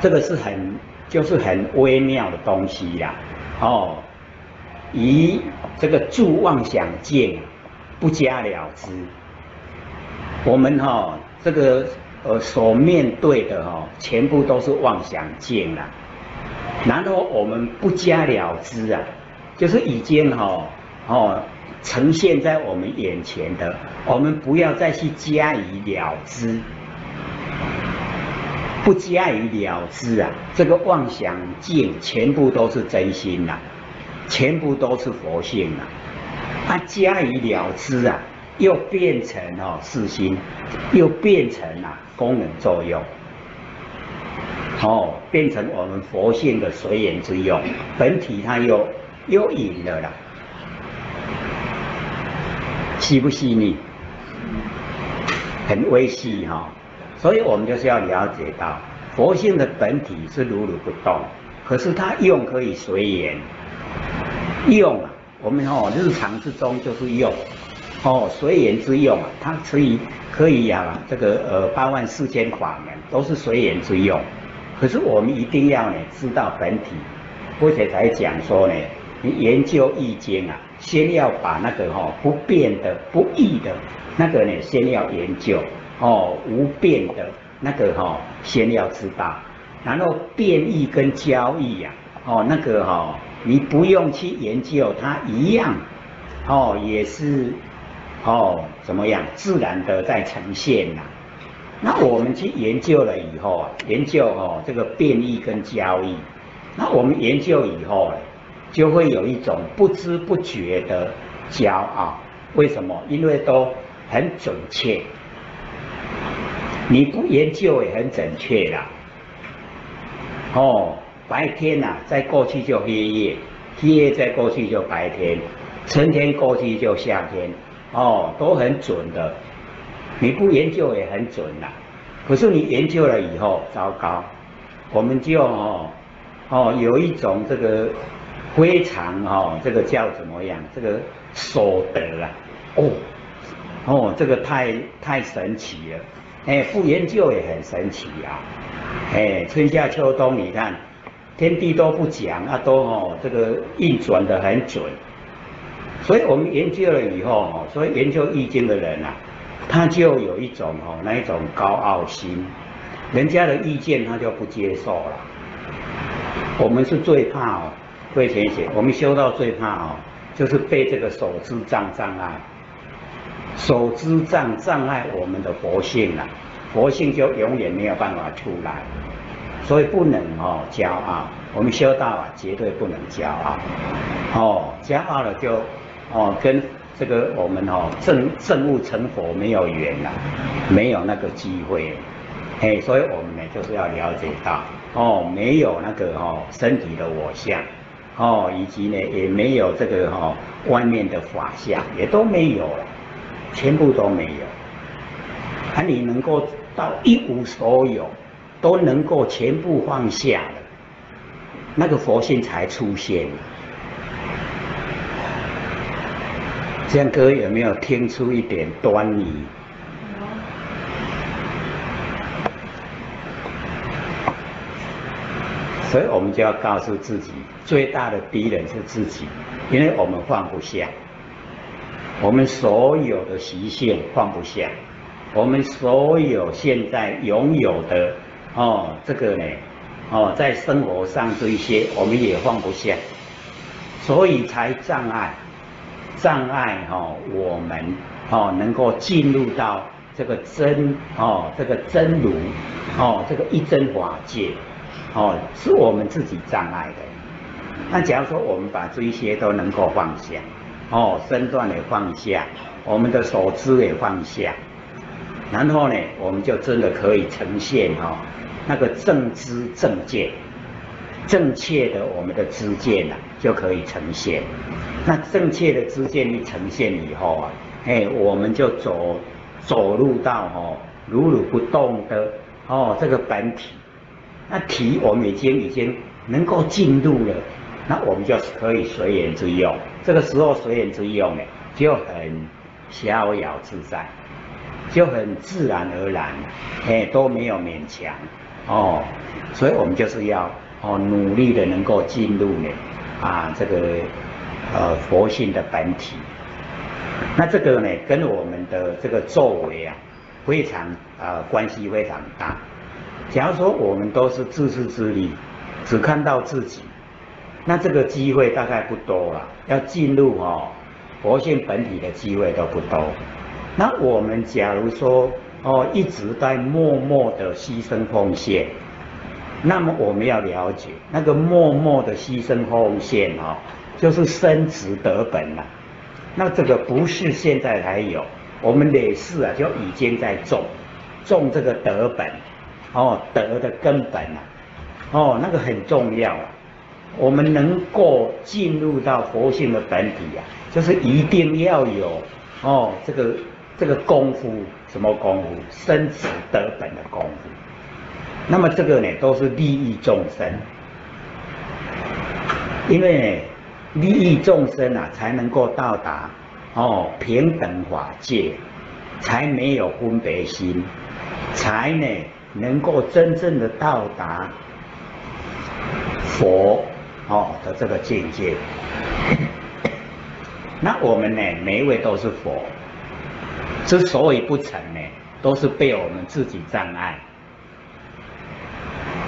这个是很就是很微妙的东西啦。哦，以这个助妄想见。不加了之，我们哈这个呃所面对的哈全部都是妄想境了，然后我们不加了之啊，就是已经哈哦呈现在我们眼前的，我们不要再去加以了之，不加以了之啊，这个妄想境全部都是真心呐，全部都是佛性呐。它加以了之啊，又变成哦四心，又变成了功能作用，哦，变成我们佛性的随缘之用，本体它又又隐了啦，细不细腻？很微细哈，所以我们就是要了解到，佛性的本体是如如不动，可是它用可以随缘用啊。我们哦，日常之中就是用，哦，随缘之用啊，它可以可以呀，这个呃八万四千法门都是随缘之用。可是我们一定要呢知道本体，或者才讲说呢，你研究易经啊，先要把那个哈不变的不易的那个呢先要研究，哦，无变的那个哈先要知道，然后变异跟交易呀，哦，那个哈。你不用去研究它一样，哦，也是，哦，怎么样自然的在呈现呐？那我们去研究了以后啊，研究哦这个变异跟交易，那我们研究以后呢，就会有一种不知不觉的骄傲。为什么？因为都很准确，你不研究也很准确啦，哦。白天呐，在过去就黑夜，黑夜在过去就白天，春天过去就夏天，哦，都很准的。你不研究也很准呐。可是你研究了以后，糟糕，我们就哦哦有一种这个非常哦，这个叫怎么样？这个所得啊，哦哦，这个太太神奇了。哎，不研究也很神奇啊。哎，春夏秋冬，你看。天地都不讲啊，都哦这个运转的很准，所以我们研究了以后哦，所以研究易经的人啊，他就有一种哦那一种高傲心，人家的意见他就不接受了。我们是最怕哦，会浅显，我们修道最怕哦，就是被这个手之障障碍，手之障障碍我们的佛性啊，佛性就永远没有办法出来。所以不能哦骄傲，我们修道啊绝对不能骄傲，哦骄傲了就哦跟这个我们哦正正悟成佛没有缘了，没有那个机会，嘿，所以我们呢就是要了解到哦没有那个哦身体的我相，哦以及呢也没有这个哦外面的法相也都没有了，全部都没有，啊你能够到一无所有。都能够全部放下了，那个佛性才出现。这样各位有没有听出一点端倪？所以我们就要告诉自己，最大的敌人是自己，因为我们放不下，我们所有的习性放不下，我们所有现在拥有的。哦，这个呢，哦，在生活上这一些我们也放不下，所以才障碍，障碍哈，我们哦能够进入到这个真哦，这个真如哦，这个一真法界哦，是我们自己障碍的。那假如说我们把这一些都能够放下，哦，身段也放下，我们的所知也放下，然后呢，我们就真的可以呈现哈那个正知正见，正确的我们的知见呐就可以呈现。那正确的知见一呈现以后啊，哎，我们就走走入到哦如如不动的哦这个本体，那体我们已经已经能够进入了。那我们就可以随缘之用，这个时候随缘之用呢，就很逍遥自在，就很自然而然，哎都没有勉强哦，所以我们就是要哦努力的能够进入呢啊这个呃佛性的本体，那这个呢跟我们的这个作为啊非常呃关系非常大。假如说我们都是自私自利，只看到自己。那这个机会大概不多了，要进入哦佛性本体的机会都不多。那我们假如说哦一直在默默的牺牲奉献，那么我们要了解那个默默的牺牲奉献哦，就是生值得本了。那这个不是现在才有，我们累世啊就已经在种种这个德本哦德的根本啊哦那个很重要啊。我们能够进入到佛性的本体啊，就是一定要有哦，这个这个功夫，什么功夫？生死得本的功夫。那么这个呢，都是利益众生，因为呢利益众生啊，才能够到达哦平等法界，才没有分别心，才呢能够真正的到达佛。哦的这个境界，<coughs> 那我们呢，每一位都是佛，之所以不成呢，都是被我们自己障碍，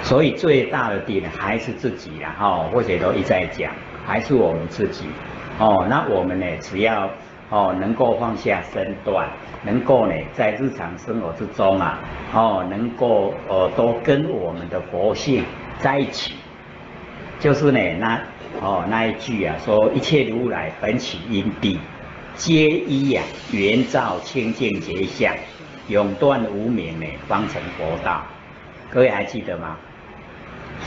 所以最大的敌人还是自己啦，哈，或者都一再讲，还是我们自己，哦，那我们呢，只要哦能够放下身段，能够呢在日常生活之中啊，哦能够呃都跟我们的佛性在一起。就是呢，那哦那一句啊，说一切如来本起因地，皆依呀圆照清净觉相，永断无明呢，方成佛道。各位还记得吗？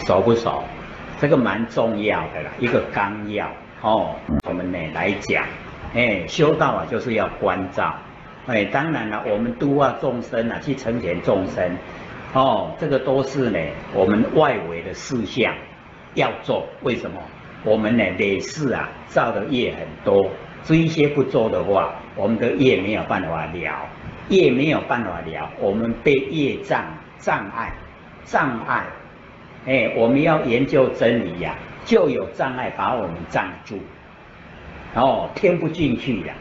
熟不熟？这个蛮重要的啦，一个纲要哦。我们呢来讲，哎，修道啊就是要关照，哎，当然了，我们度化众生啊，去成全众生，哦，这个都是呢我们外围的事项。要做，为什么？我们呢累世啊造的业很多，这一些不做的话，我们的业没有办法了，业没有办法了，我们被业障障碍，障碍，哎，我们要研究真理呀，就有障碍把我们障住，哦，听不进去呀，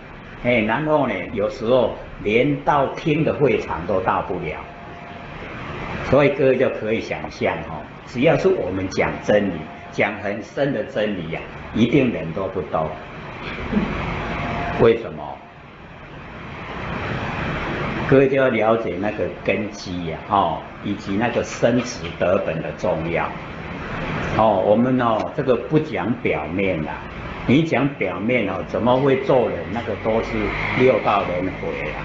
哎，然后呢，有时候连到听的会场都到不了，所以各位就可以想象哦。只要是我们讲真理，讲很深的真理呀，一定人都不多。为什么？各位就要了解那个根基呀，哦，以及那个生死得本的重要。哦，我们哦，这个不讲表面啦，你讲表面哦，怎么会做人？那个都是六道轮回啊。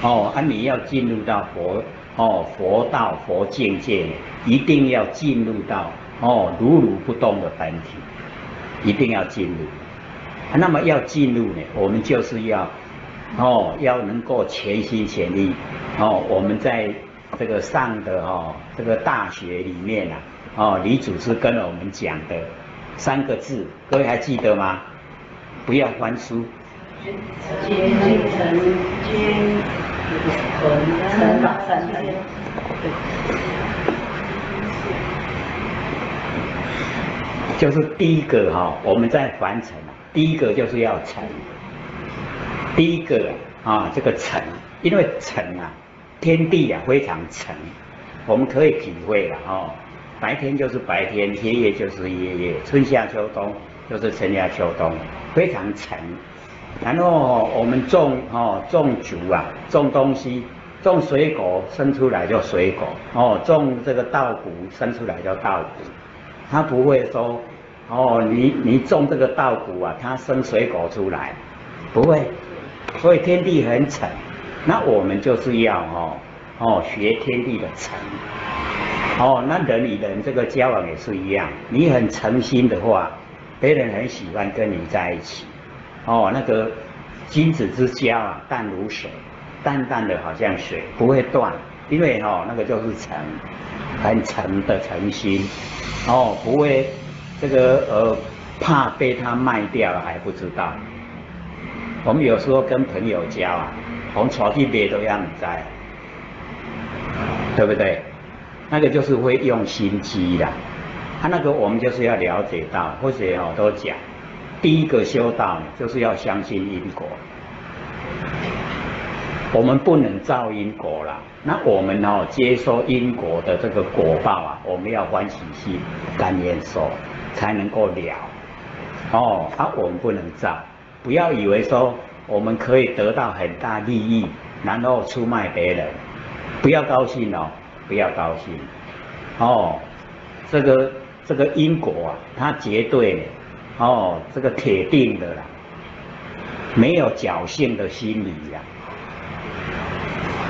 哦，啊，你要进入到佛。哦，佛道佛境界一定要进入到哦如如不动的本体，一定要进入。那么要进入呢，我们就是要哦要能够全心全意哦。我们在这个上的哦这个大学里面啊哦李祖师跟我们讲的三个字，各位还记得吗？不要翻书。结成结。成成成，就是第一个哈，我们在凡尘啊，第一个就是要成，第一个啊这个沉，因为沉啊，天地啊非常沉，我们可以体会了哦，白天就是白天，夜夜就是夜夜，春夏秋冬就是春夏秋冬，非常沉。然后我们种哦种竹啊，种东西种水果生出来就水果，哦，种这个稻谷生出来就稻谷，它不会说，哦，你你种这个稻谷啊，它生水果出来，不会，所以天地很诚，那我们就是要哦哦学天地的诚，哦，那人与人这个交往也是一样，你很诚心的话，别人很喜欢跟你在一起，哦，那个。君子之交啊，淡如水，淡淡的好像水，不会断，因为哦，那个就是诚，很诚的诚心，哦，不会这个呃怕被他卖掉了还不知道。我们有时候跟朋友交啊，我们出去别都要你在，对不对？那个就是会用心机的，他那个我们就是要了解到，或者哦都讲。第一个修道就是要相信因果，我们不能造因果了。那我们哦接受因果的这个果报啊，我们要欢喜心、甘愿受，才能够了。哦，啊，我们不能造，不要以为说我们可以得到很大利益，然后出卖别人，不要高兴哦，不要高兴。哦，这个这个因果啊，它绝对。哦，这个铁定的啦，没有侥幸的心理呀，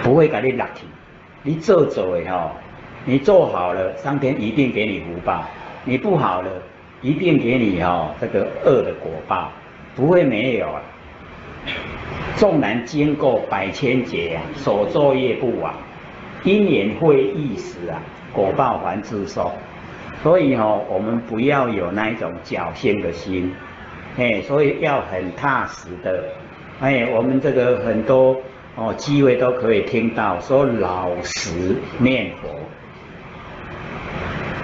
不会给你拉去。你做做的哈，你做好了，上天一定给你福报；你不好了，一定给你哈这个恶的果报，不会没有啊。纵然经过百千劫啊，所作业不亡，因缘会一时啊，果报还自受。所以哦，我们不要有那一种侥幸的心，哎，所以要很踏实的，哎，我们这个很多哦机会都可以听到说老实念佛，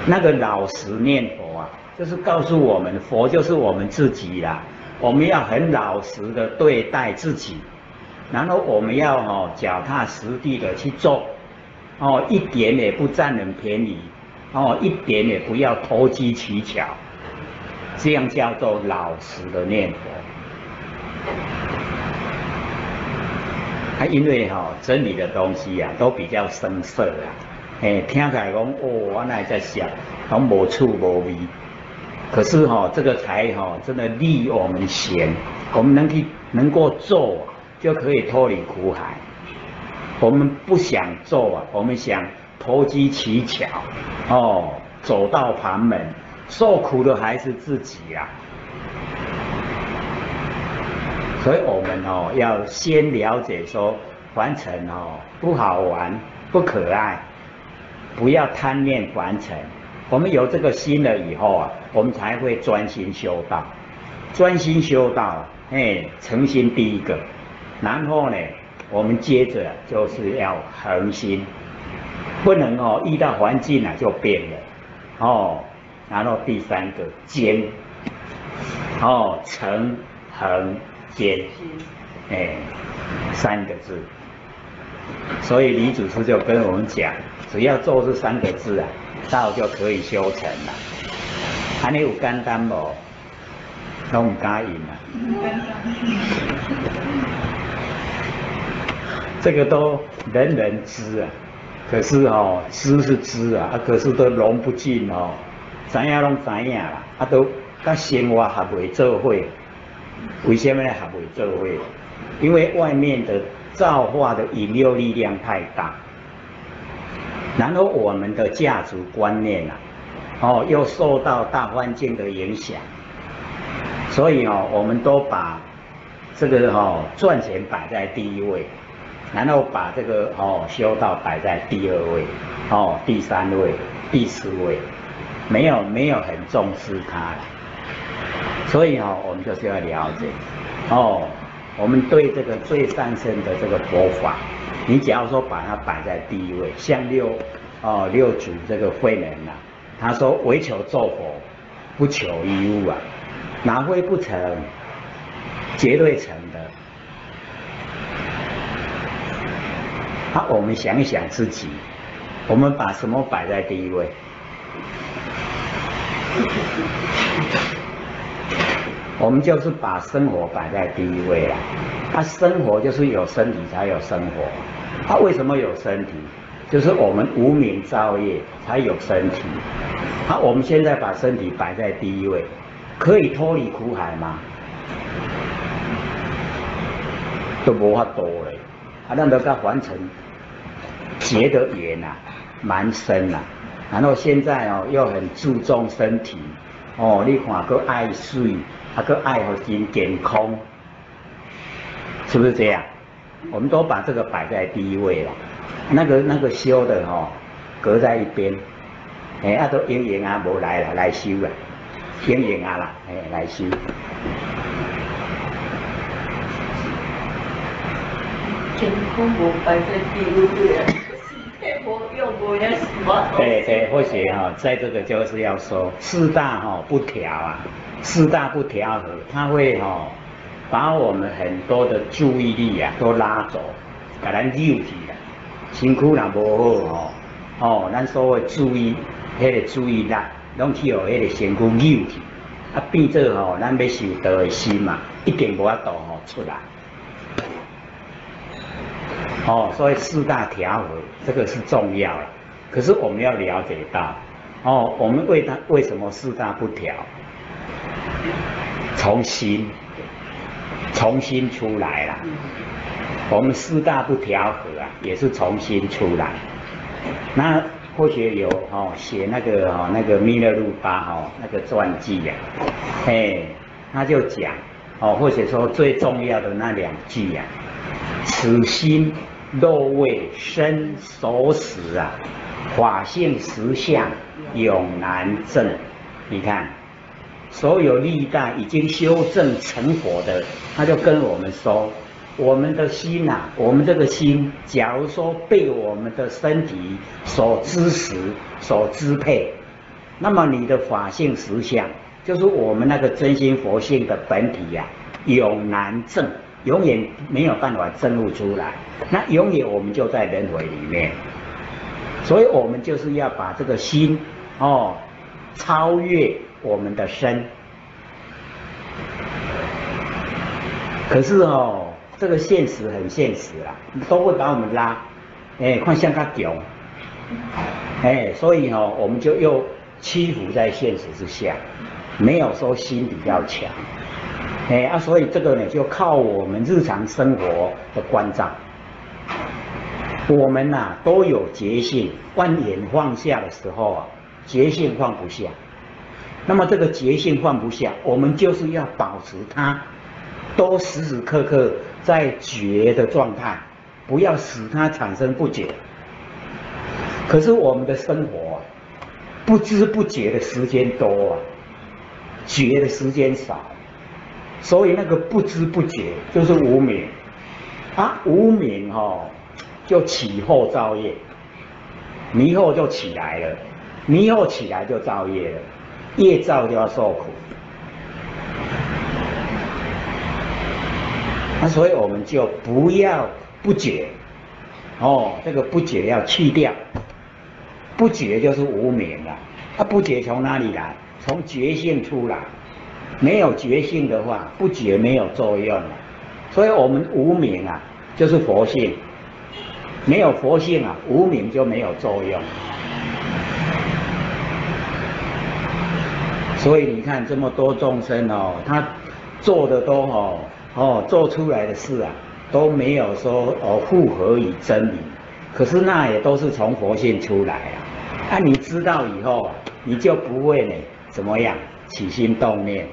那个老实念佛啊，就是告诉我们佛就是我们自己啦，我们要很老实的对待自己，然后我们要哦脚踏实地的去做，哦一点也不占人便宜。哦，一点也不要投机取巧，这样叫做老实的念佛。啊，因为哈真理的东西呀，都比较深涩啊，哎，听起来讲哦，我那在想，都无处无味。可是哈，这个才哈真的利我们闲，我们能去能够做，就可以脱离苦海。我们不想做啊，我们想。投机取巧，哦，走到旁门，受苦的还是自己呀。所以我们哦，要先了解说，凡尘哦不好玩，不可爱，不要贪恋凡尘。我们有这个心了以后啊，我们才会专心修道，专心修道，哎，诚心第一个，然后呢，我们接着就是要恒心。不能哦，遇到环境啊就变了，哦，然后第三个坚，哦，诚恒坚，哎，三个字，所以李祖师就跟我们讲，只要做这三个字啊，道就可以修成了。还你有简单不？拢唔答应啊。这个都人人知啊。可是哦，知是知啊，啊可是都融不进哦，知影拢知影啦，啊都甲生活合袂做伙，为什么合袂做伙？因为外面的造化的引诱力量太大，然后我们的价值观念啊，哦又受到大环境的影响，所以哦，我们都把这个哦赚钱摆在第一位。然后把这个哦修道摆在第二位，哦第三位、第四位，没有没有很重视它，所以哦我们就是要了解，哦我们对这个最上圣的这个佛法，你假如说把它摆在第一位，像六哦六祖这个慧能呐，他说唯求做佛，不求一物啊，哪会不成？绝对成的。好，我们想一想自己，我们把什么摆在第一位？<laughs> 我们就是把生活摆在第一位了。他生活就是有身体才有生活，他为什么有身体？就是我们无名造业才有身体。好，我们现在把身体摆在第一位，可以脱离苦海吗？都无法多嘞，啊，那个完成结的缘啊，蛮深啊。然后现在哦，又很注重身体，哦，你看个爱睡，啊个爱好心健康，是不是这样？我们都把这个摆在第一位了。那个那个修的哦，隔在一边，哎，啊都应应啊，无来了，来修了，应应啊啦，哎，来修。健康无摆在第一位啊，无用无也是我。对对，或许哈，在这个就是要说四大哈不调啊，四大不调和，它会哈把我们很多的注意力啊都拉走，把咱扭起辛苦若无好吼，哦，咱所谓注意，迄个注意力，拢去互迄个身躯扭去，啊变做吼，咱要受道的心嘛，一定无法度吼出来。哦，所以四大调和，这个是重要了。可是我们要了解到，哦，我们为他为什么四大不调？从心，从心出来了。我们四大不调和，也是重新出来。那或许有哦写那个哦那个弥勒路巴哈那个传记呀，哎，他就讲哦，或者说最重要的那两句呀，此心若为身所死啊，法性实相永难证。你看，所有历代已经修正成佛的，他就跟我们说。我们的心呐，我们这个心，假如说被我们的身体所支持、所支配，那么你的法性实相，就是我们那个真心佛性的本体呀，永难证，永远没有办法证悟出来。那永远我们就在轮回里面，所以我们就是要把这个心哦，超越我们的身。可是哦。这个现实很现实啦，都会把我们拉，哎，看向他屌，哎，所以哦，我们就又屈服在现实之下，没有说心比较强，哎啊，所以这个呢，就靠我们日常生活的关照，我们呐都有觉性，万念放下的时候啊，觉性放不下，那么这个觉性放不下，我们就是要保持它，都时时刻刻。在觉的状态，不要使它产生不解。可是我们的生活，不知不觉的时间多啊，觉的时间少，所以那个不知不觉就是无名。啊，无名哦，就起后造业，迷惑就起来了，迷惑起来就造业了，业造就要受苦。那所以我们就不要不觉，哦，这个不觉要去掉，不觉就是无名了。它不觉从哪里来？从觉性出来。没有觉性的话，不觉没有作用了。所以我们无名啊，就是佛性。没有佛性啊，无名就没有作用。所以你看这么多众生哦，他做的都哦。哦，做出来的事啊，都没有说哦符合于真理，可是那也都是从佛性出来啊。那你知道以后，你就不会呢怎么样起心动念？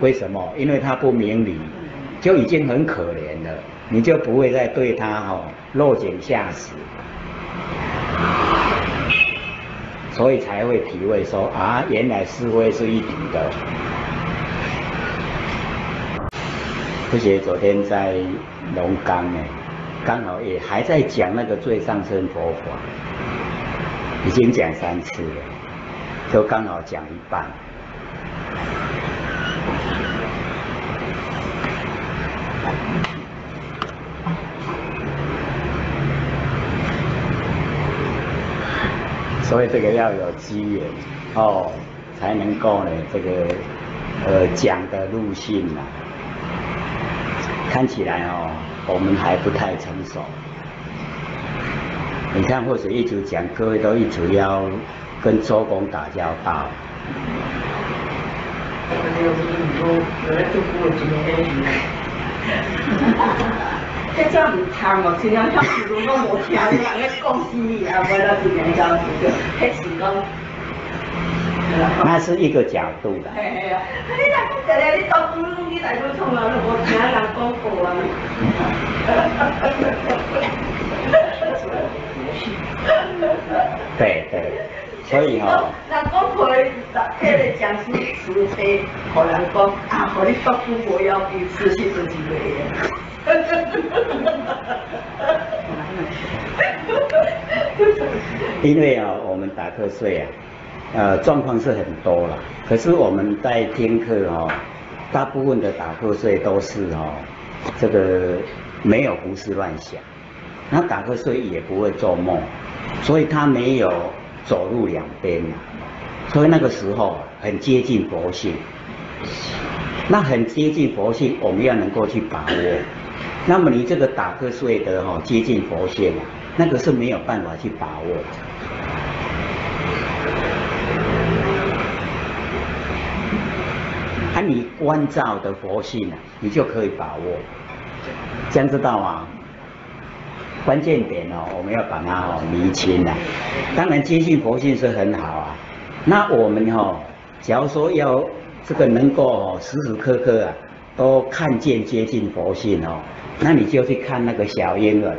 为什么？因为他不明理，就已经很可怜了，你就不会再对他哦落井下石，所以才会体会说啊，原来是非是一体的。而且昨天在龙岗呢，刚好也还在讲那个最上生佛法，已经讲三次了，都刚好讲一半。所以这个要有机缘哦，才能够呢这个呃讲的入性啊。看起来哦，我们还不太成熟，你看或者一直讲，各位都一直要跟周公打交道。这叫唔贪哦，尽量向师傅讲无听，人咧讲死你啊，无啦就人家就迄是讲。<laughs> 那是一个角度的。嘿嘿啊，你若讲，你到处你来都创啊，你无听人讲过啊。对对，所以吼。人讲会，迄个讲师慈悲，互人讲啊，互你到处无要彼此是自己的。因为啊，我们打瞌睡啊，呃，状况是很多了。可是我们在听课哦，大部分的打瞌睡都是哦，这个没有胡思乱想，那打瞌睡也不会做梦，所以他没有走入两边所以那个时候很接近佛性。那很接近佛性，我们要能够去把握。那么你这个打瞌睡的哈，接近佛性啊，那个是没有办法去把握。你关照的佛性啊，你就可以把握。这样知道吗？关键点哦，我们要把它哦厘清啊。当然接近佛性是很好啊。那我们哈，假如说要这个能够哦时时刻刻啊都看见接近佛性哦。那你就去看那个小婴儿，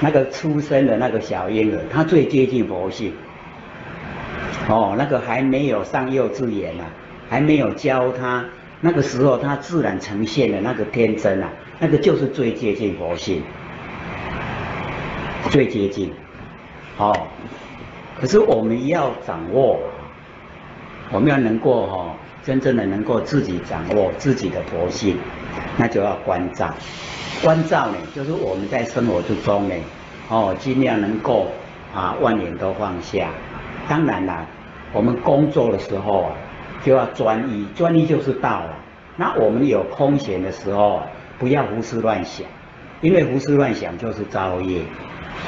那个出生的那个小婴儿，他最接近佛性。哦，那个还没有上幼稚园啊，还没有教他，那个时候他自然呈现的那个天真啊，那个就是最接近佛性，最接近。哦，可是我们要掌握，我们要能够哈，真正的能够自己掌握自己的佛性。那就要关照，关照呢，就是我们在生活之中呢，哦，尽量能够啊，万念都放下。当然啦，我们工作的时候啊，就要专一，专一就是道了。那我们有空闲的时候，不要胡思乱想，因为胡思乱想就是造业，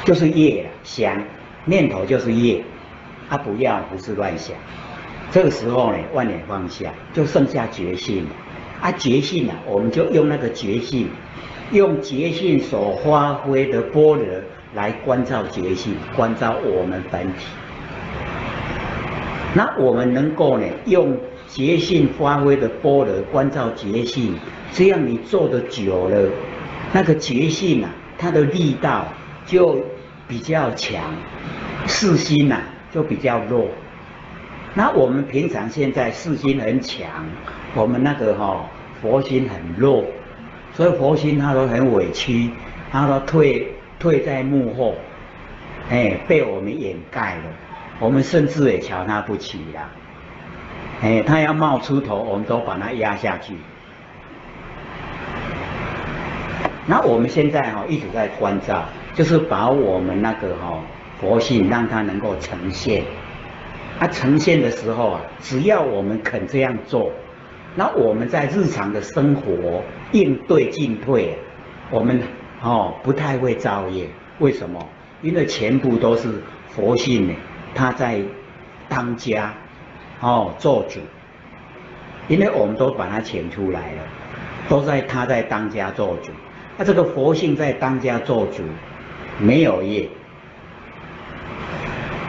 就是业想念头就是业，啊，不要胡思乱想。这个时候呢，万念放下，就剩下觉性。啊，觉性啊，我们就用那个觉性，用觉性所发挥的波罗来关照觉性，关照我们本体。那我们能够呢，用觉性发挥的波罗关照觉性，这样你做的久了，那个觉性啊，它的力道就比较强，四心呐就比较弱。那我们平常现在四心很强。我们那个哈佛心很弱，所以佛心他都很委屈，他都退退在幕后，哎，被我们掩盖了。我们甚至也瞧他不起呀，哎，他要冒出头，我们都把他压下去。那我们现在哈一直在关照，就是把我们那个哈佛性让它能够呈现。它呈现的时候啊，只要我们肯这样做。那我们在日常的生活应对进退，我们哦不太会造业，为什么？因为全部都是佛性呢，他在当家哦做主，因为我们都把他请出来了，都在他在当家做主，那这个佛性在当家做主，没有业，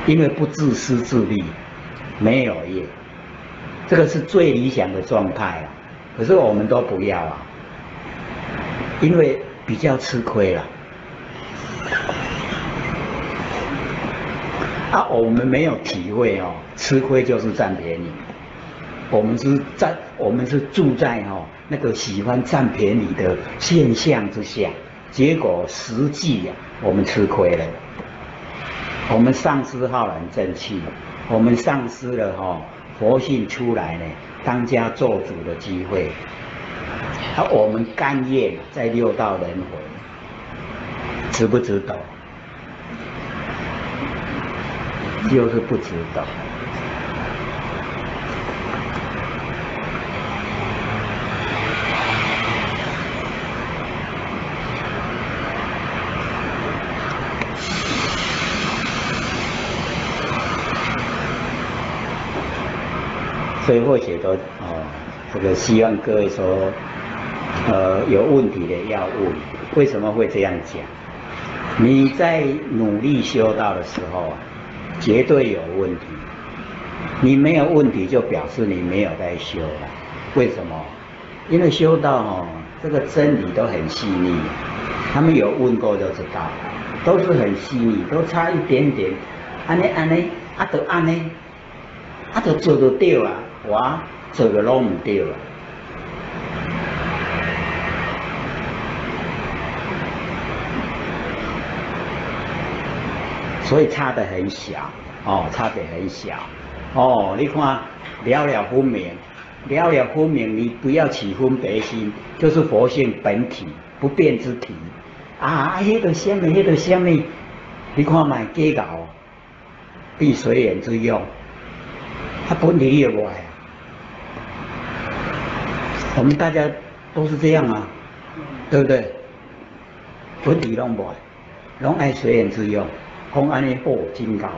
因为不自私自利，没有业。这个是最理想的状态啊，可是我们都不要啊，因为比较吃亏了。我们没有体会哦，吃亏就是占便宜。我们是占，我们是住在哦那个喜欢占便宜的现象之下，结果实际呀，我们吃亏了，我们丧失浩然正气，我们丧失了哈。佛性出来呢，当家做主的机会，而我们甘愿在六道轮回，值不值得？就是不知道。所以或许都哦，这个希望各位说，呃，有问题的要问，为什么会这样讲？你在努力修道的时候啊，绝对有问题。你没有问题，就表示你没有在修了。为什么？因为修道哦，这个真理都很细腻，他们有问过就知道，都是很细腻，都差一点点，安尼安尼，啊都安尼，啊都做得对啊，我做个拢唔对啊。所以差得很小，哦，差别很小，哦，你看了了分明，了了分明，你不要起分别心，就是佛性本体不变之体，啊，迄个什么，迄个什么，你看卖假搞，必随缘之用，他本体也不爱，我们大家都是这样啊，对不对？本体拢不爱，拢爱随缘之用。讲安尼好真高，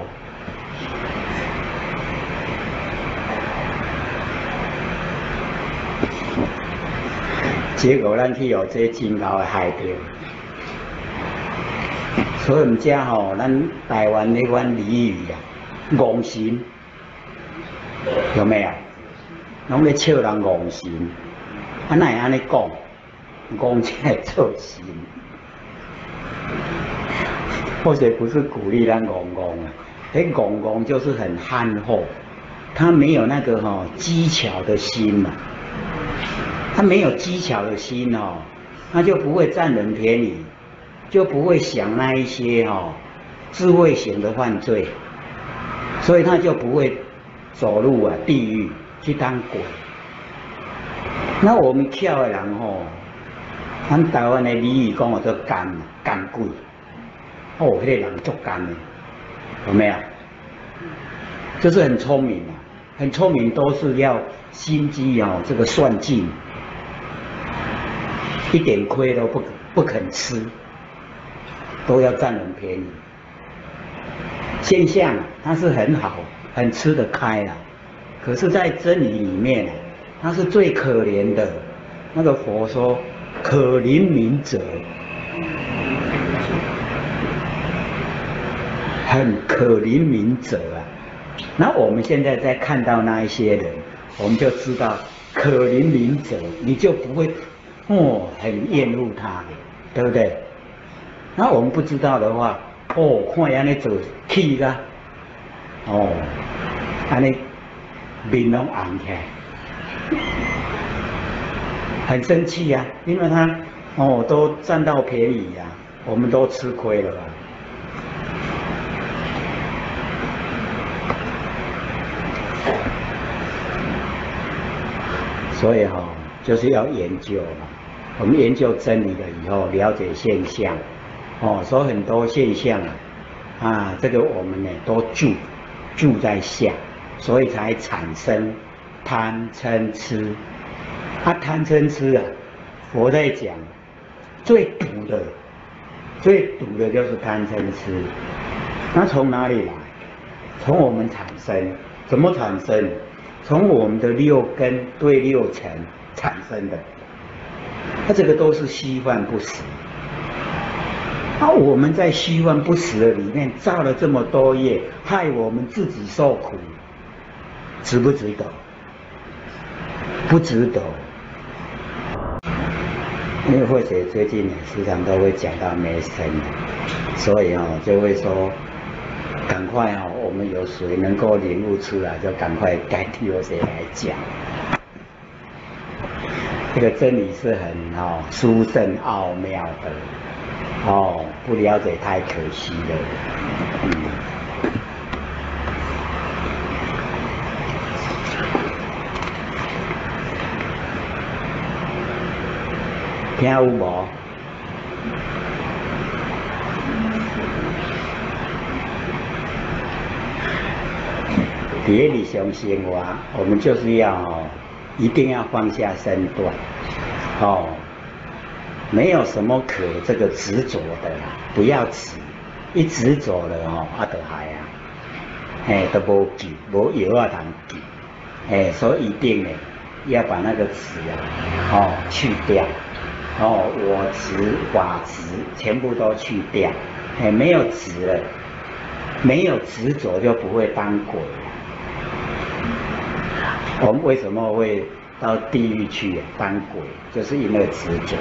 结果咱去有这真高的害掉，所以我们家吼，咱台湾那款俚语啊，戆神有没有？拢咧笑人戆神，啊哪会安尼讲？戆起来做神。或者不是鼓励他公公啊，哎，公公就是很憨厚，他没有那个哈技巧的心嘛，他没有技巧的心哦，他就不会占人便宜，就不会想那一些哈智慧型的犯罪，所以他就不会走入啊地狱去当鬼。那我们跳的人吼，咱台湾的俚语讲我做干干鬼。哦，那个人足干的，有没有？就是很聪明啊，很聪明，都是要心机哦，这个算计，一点亏都不不肯吃，都要占人便宜。现象他是很好，很吃得开啊，可是，在真理里面，他是最可怜的。那个佛说，可怜悯者。很可怜悯者啊，那我们现在在看到那一些人，我们就知道可怜悯者，你就不会哦很厌恶他，对不对？那我们不知道的话，哦看人家走气啦，哦，安尼面拢红起来，很生气呀，因为他哦都占到便宜呀，我们都吃亏了吧。所以哈，就是要研究嘛。我们研究真理了以后，了解现象，哦，所以很多现象啊，啊，这个我们呢都住住在想，所以才产生贪嗔痴。他贪嗔痴啊，佛在讲最毒的，最毒的就是贪嗔痴。那从哪里来？从我们产生，怎么产生？从我们的六根对六尘产生的，它这个都是虚幻不实。那我们在虚幻不实的里面造了这么多业，害我们自己受苦，值不值得？不值得。因为或者最近呢，时常都会讲到没生，所以啊，就会说。赶快哦，我们有谁能够领悟出来，就赶快该替谁来讲。这个真理是很哦殊胜奥妙的，哦，不了解太可惜了。嗯。听有无？别理想生活，我们就是要一定要放下身段，哦，没有什么可这个执着的啦，不要执，一执着了哦，阿德海啊，哎都无记，无有啊通记，哎，所以一定呢要把那个执啊，哦去掉，哦我执、法执全部都去掉，哎没有执了，没有执着就不会当鬼。我们为什么会到地狱去当鬼？就是因为执着。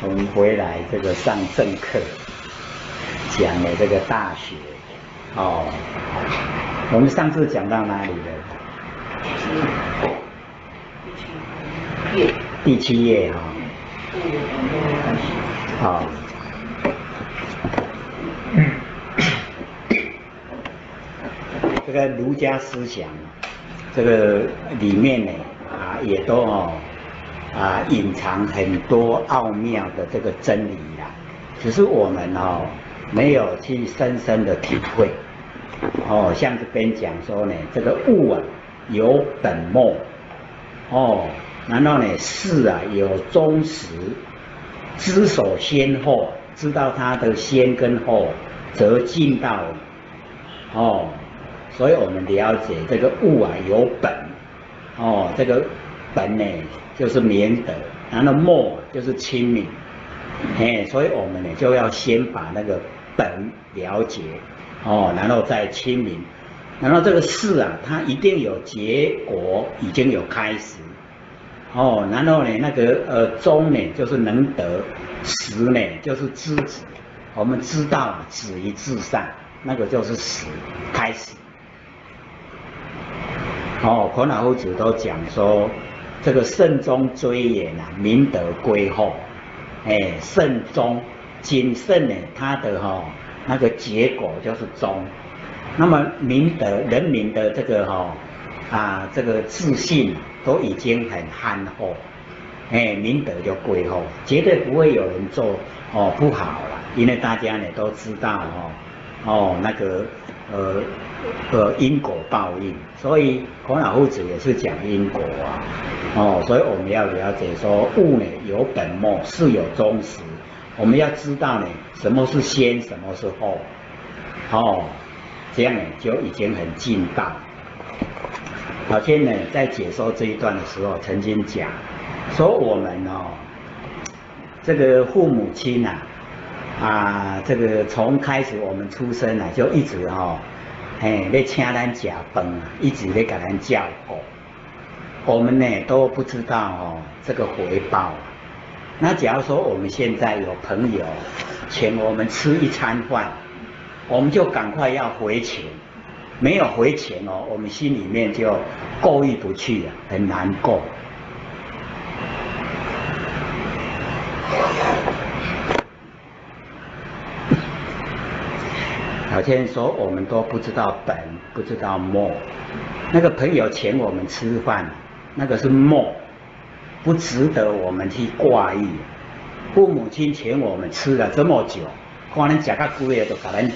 我们回来这个上正课，讲了这个大学，哦，我们上次讲到哪里了？第七页哈。好。这个儒家思想，这个里面呢啊，也都哦啊隐藏很多奥妙的这个真理呀，只是我们哦没有去深深的体会。哦，像这边讲说呢，这个物啊有本末，哦，然后呢事啊有终始，知首先后，知道它的先跟后，则近道。哦。所以我们了解这个物啊有本，哦，这个本呢就是明德，然后末就是亲民，哎，所以我们呢就要先把那个本了解，哦，然后再亲民，然后这个事啊它一定有结果，已经有开始，哦，然后呢那个呃终呢就是能得，实呢就是知止，我们知道止于至善，那个就是始开始。哦，孔老夫子都讲说，这个慎终追远啊，明德归后。哎，慎终谨慎呢，它的哈那个结果就是终。那么明德人民的这个哈啊这个自信都已经很憨厚，哎，明德就归后，绝对不会有人做哦不好了，因为大家呢都知道哦哦那个呃。呃，因果报应，所以孔老夫子也是讲因果啊，哦，所以我们要了解说物呢有本末，事有终始，我们要知道呢什么是先，什么是后，哦，这样呢就已经很近道。老天呢在解说这一段的时候，曾经讲说我们哦，这个父母亲呐，啊，这个从开始我们出生啊，就一直哈。嘿，咧请咱食饭啊，一直咧给咱照顾，我们呢都不知道哦这个回报。那假如说我们现在有朋友请我们吃一餐饭，我们就赶快要回钱，没有回钱哦，我们心里面就过意不去啊，很难过。老天说我们都不知道本，不知道末。那个朋友请我们吃饭，那个是末，不值得我们去挂意。父母亲请我们吃了这么久，看咱食个几个，就给咱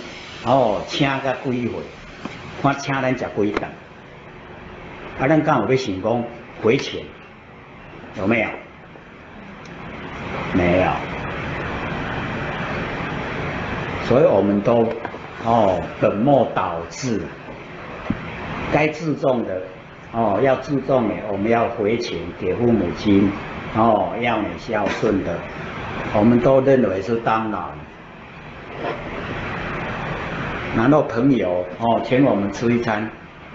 哦请个几回，看请咱食几顿。啊，咱刚好要想讲回钱，有没有？没有。所以我们都。哦，本末倒置，该自重的哦，要自重的，我们要回钱给父母亲，哦，要你孝顺的，我们都认为是当然。难道朋友哦请我们吃一餐，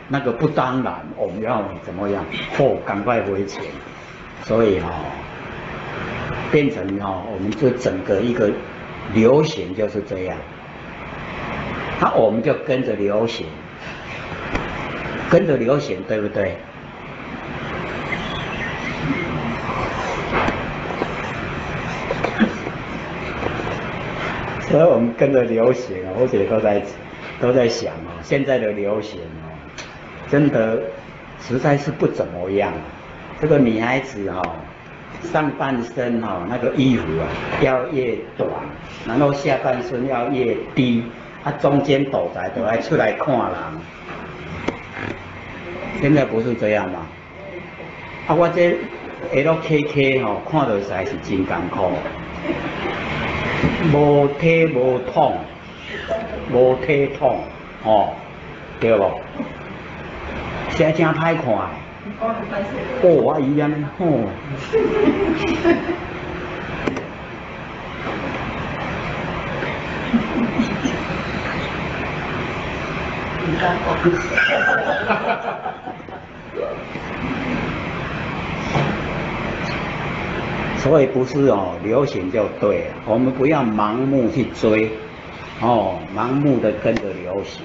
那个不当然，我们要怎么样？哦，赶快回钱。所以哈，变成哦，我们这整个一个流行就是这样。那我们就跟着流行，跟着流行，对不对？所以我们跟着流行啊，我觉得都在都在想哦，现在的流行哦，真的实在是不怎么样。这个女孩子哈，上半身哈那个衣服啊要越短，然后下半身要越低。啊，中间躲在都爱出来看人，现在不是这样吗？啊，我这 LKK 吼，看到在是真艰苦，无体无痛，无体痛，哦，对不？现在真歹看，哦，啊伊安尼，吼、<laughs> 所以不是哦，流行就对了，我们不要盲目去追，哦，盲目的跟着流行。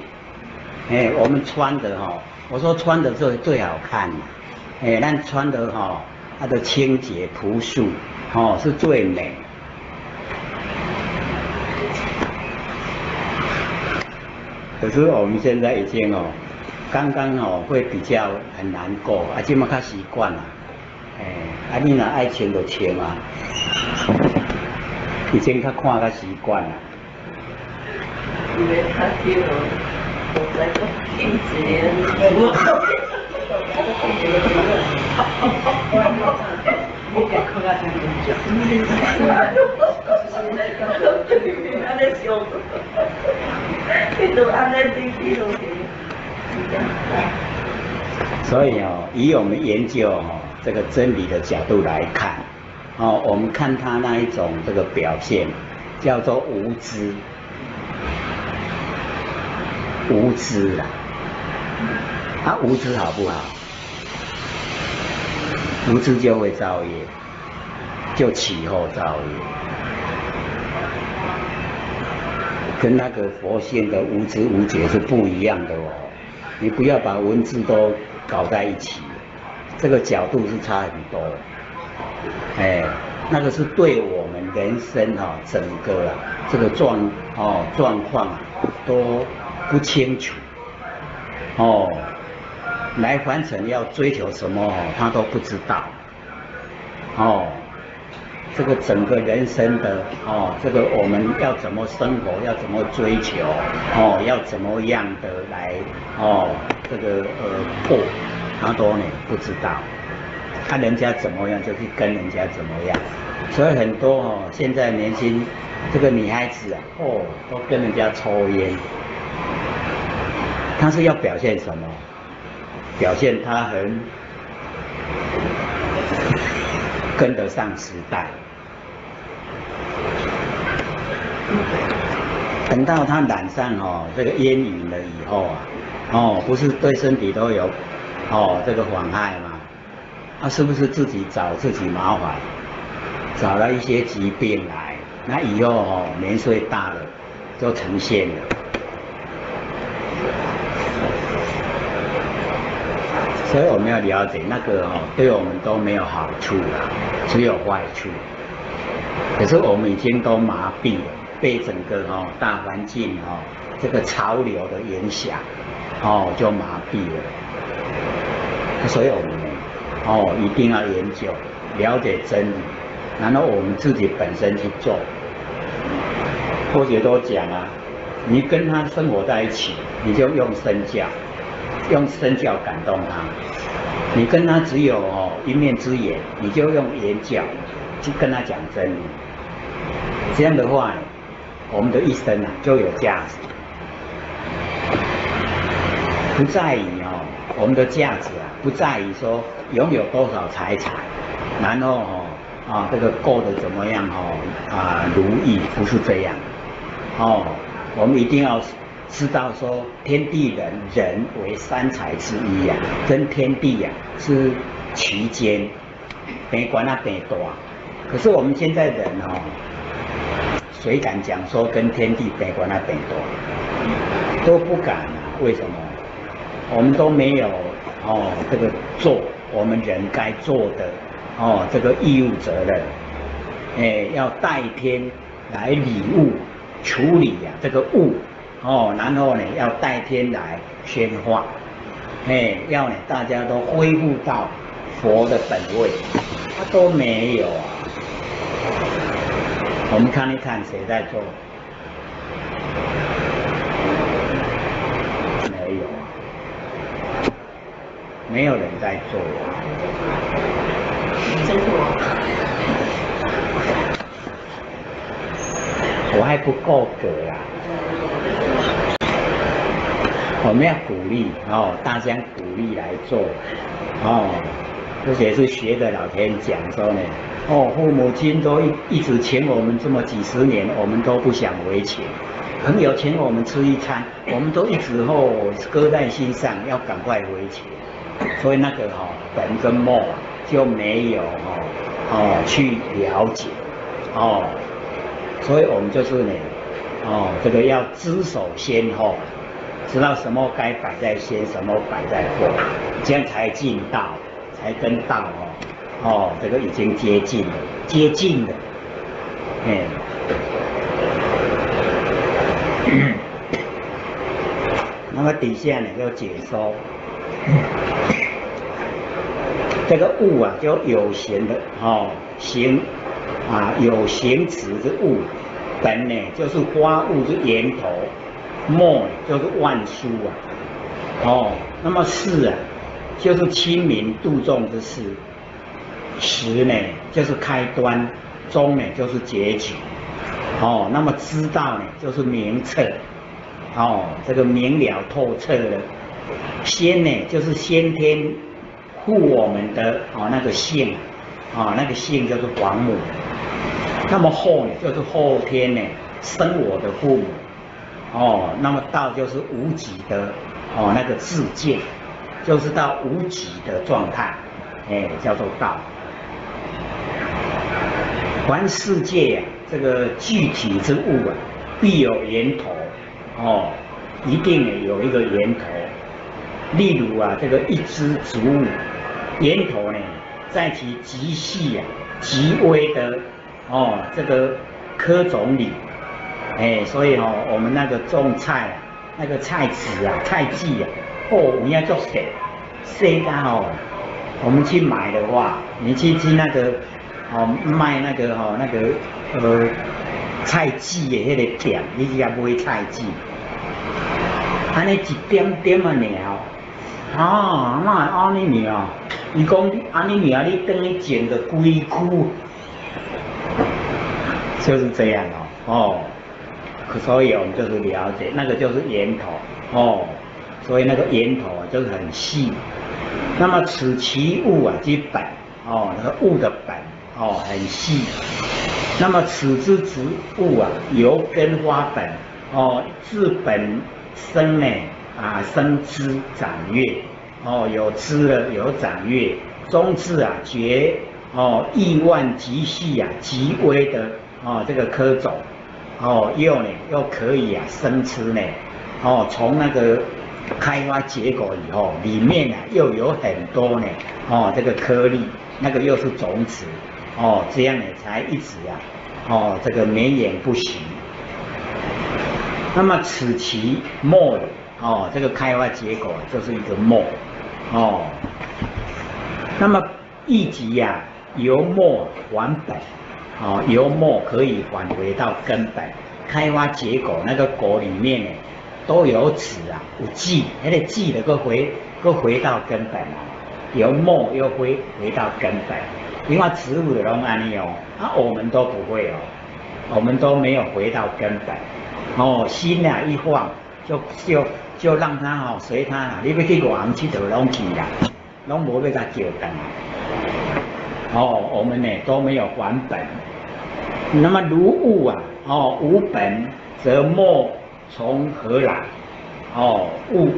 哎，我们穿的哈、我说穿的最最好看的，哎，但穿的哈、它的清洁朴素，哦，是最美。可是我们现在已经哦，刚刚哦会比较很难过，啊，今嘛较习惯了，哎，啊你若爱穿就穿啊，已经较看较习惯了。<laughs> 所以哦，以我们研究这个真理的角度来看，哦，我们看他那一种这个表现，叫做无知，无知啦，他无知好不好？无知就会造业，就起后造业，跟那个佛性的无知无觉是不一样的哦。你不要把文字都搞在一起，这个角度是差很多。哎，那个是对我们人生哈、整个啊这个状哦状况都不清楚哦，来凡尘要追求什么，他都不知道哦。这个整个人生的哦，这个我们要怎么生活，要怎么追求哦，要怎么样的来哦，这个呃破，他都呢不知道，看人家怎么样就去跟人家怎么样，所以很多哦，现在年轻这个女孩子啊，哦，都跟人家抽烟，她是要表现什么？表现她很跟得上时代。等到他染上哦这个烟瘾了以后啊，哦不是对身体都有哦这个妨害吗？他、是不是自己找自己麻烦，找了一些疾病来，那以后哦年岁大了就呈现了。所以我们要了解那个哦，对我们都没有好处啊，只有坏处。可是我们已经都麻痹了，被整个哦大环境哦这个潮流的影响，哦就麻痹了。所以我们，哦一定要研究、了解真理，然后我们自己本身去做。或者都讲啊，你跟他生活在一起，你就用身教，用身教感动他。你跟他只有哦一面之缘，你就用言教去跟他讲真理。这样的话，我们的一生啊就有价值，不在于哦我们的价值啊，不在于说拥有多少财产，然后哦啊这个过得怎么样哦啊如意，不是这样。哦，我们一定要知道说天地人，人为三才之一呀、跟天地呀、是其间，别管那别多。可是我们现在人哦，谁敢讲说跟天地别管那别大，都不敢啊？为什么？我们都没有哦这个做我们人该做的哦这个义务责任，哎，要代天来礼物。处理呀、这个物，哦，然后呢要代天来宣化，哎，要呢大家都恢复到佛的本位，他都没有啊。我们看一看谁在做？没有，没有人在做。真是我还不够格啦。我们要鼓励哦，大家鼓励来做哦，而且是学的老天讲说呢，哦，父母亲都一一直请我们这么几十年，我们都不想回请。朋友请我们吃一餐，我们都一直哦搁在心上，要赶快回请。所以那个哈本跟末就没有哦哦去了解哦，所以我们就是呢哦这个要知守先后。知道什么该摆在先，什么摆在后，这样才进道，才跟道哦，哦，这个已经接近了，接近了，哎，<coughs> 那么底下呢就解说，<coughs> 这个物啊，就有形的哦，形啊，有形词之物，本呢就是花物之源头。末就是万殊啊，哦，那么事啊，就是亲民度众之事，时呢就是开端，终呢就是结局，哦，那么知道呢就是明彻，哦，这个明了透彻的，先呢就是先天护我们的哦那个性，啊那个性就是皇母，那么后呢就是后天呢生我的父母。哦，那么道就是无己的哦，那个自见，就是到无己的状态，哎，叫做道。凡世界呀，这个具体之物啊，必有源头，哦，一定有一个源头。例如啊，这个一枝植物，源头呢，在其极细啊、极微的哦，这个科种里。哎，所以哦，我们那个种菜啊，那个菜籽啊、菜季啊，哦，人家做小，小到哦，我们去买的话，你去去那个哦卖那个哦那个呃菜籽的迄个店，你只要买菜籽，安尼一点点啊鸟，啊，那安尼鸟，你讲安尼鸟，你等于剪的龟枯，就是这样哦，哦。所以我们就是了解，那个就是源头哦，所以那个源头啊就是很细。那么此其物啊之本哦，那个物的本哦很细。那么此之植物啊由根花本哦自本生呢啊生枝长叶哦有枝了有长叶，中至啊绝哦亿万极细啊极微的哦这个科种。哦，又呢，又可以啊，生吃呢。哦，从那个开花结果以后，里面呢又有很多呢。哦，这个颗粒，那个又是种子。哦，这样呢才一直啊，哦，这个绵延不息。那么此其末，哦，这个开花结果就是一个末。哦，那么一级呀，由末还本。哦，由末可以返回到根本，开花结果，那个果里面呢都有籽啊，有籽，那个籽能够回，够回到根本啊。由末又回回到根本，因为植物的拢安尼哦，啊，我们都不会哦，我们都没有回到根本。哦，心啊一晃，就就就让它哦随它啦，你要去外去头拢去啦，拢无要甲叫等。哦，我们呢都没有还本。那么如物啊，哦，无本则末从何来？哦，物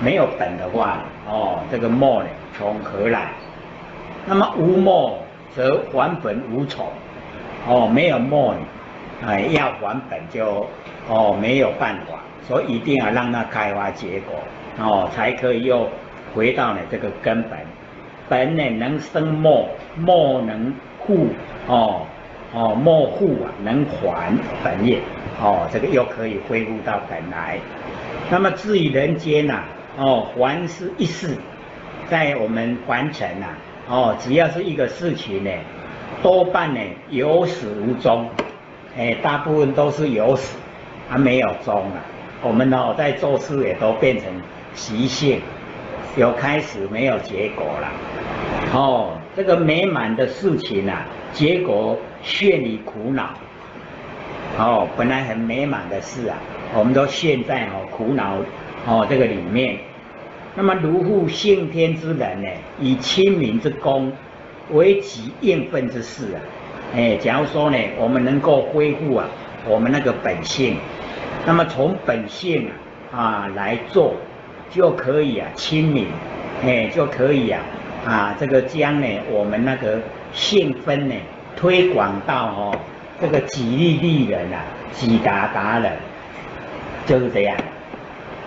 没有本的话，哦，这个末呢从何来？那么无末则还本无从。哦，没有末，哎，要还本就哦没有办法，所以一定要让它开花结果，哦，才可以又回到呢这个根本。本呢能生末，末能护，哦。哦，莫护啊，能还本业，哦，这个又可以恢复到本来。那么至于人间呐，哦，凡是一事，在我们凡尘呐，哦，只要是一个事情呢，多半呢有始无终，哎，大部分都是有始，还没有终啊。我们呢在做事也都变成习性，有开始没有结果了。哦，这个美满的事情啊，结果。陷于苦恼，哦，本来很美满的事啊，我们都陷在哦苦恼哦，这个里面，那么如复性天之人呢，以亲民之功为己应分之事啊。哎，假如说呢，我们能够恢复啊，我们那个本性，那么从本性啊啊来做，就可以啊亲民，哎，就可以啊啊这个将呢我们那个性分呢推广到哦这个己利利人啊，己达达人，就是这样。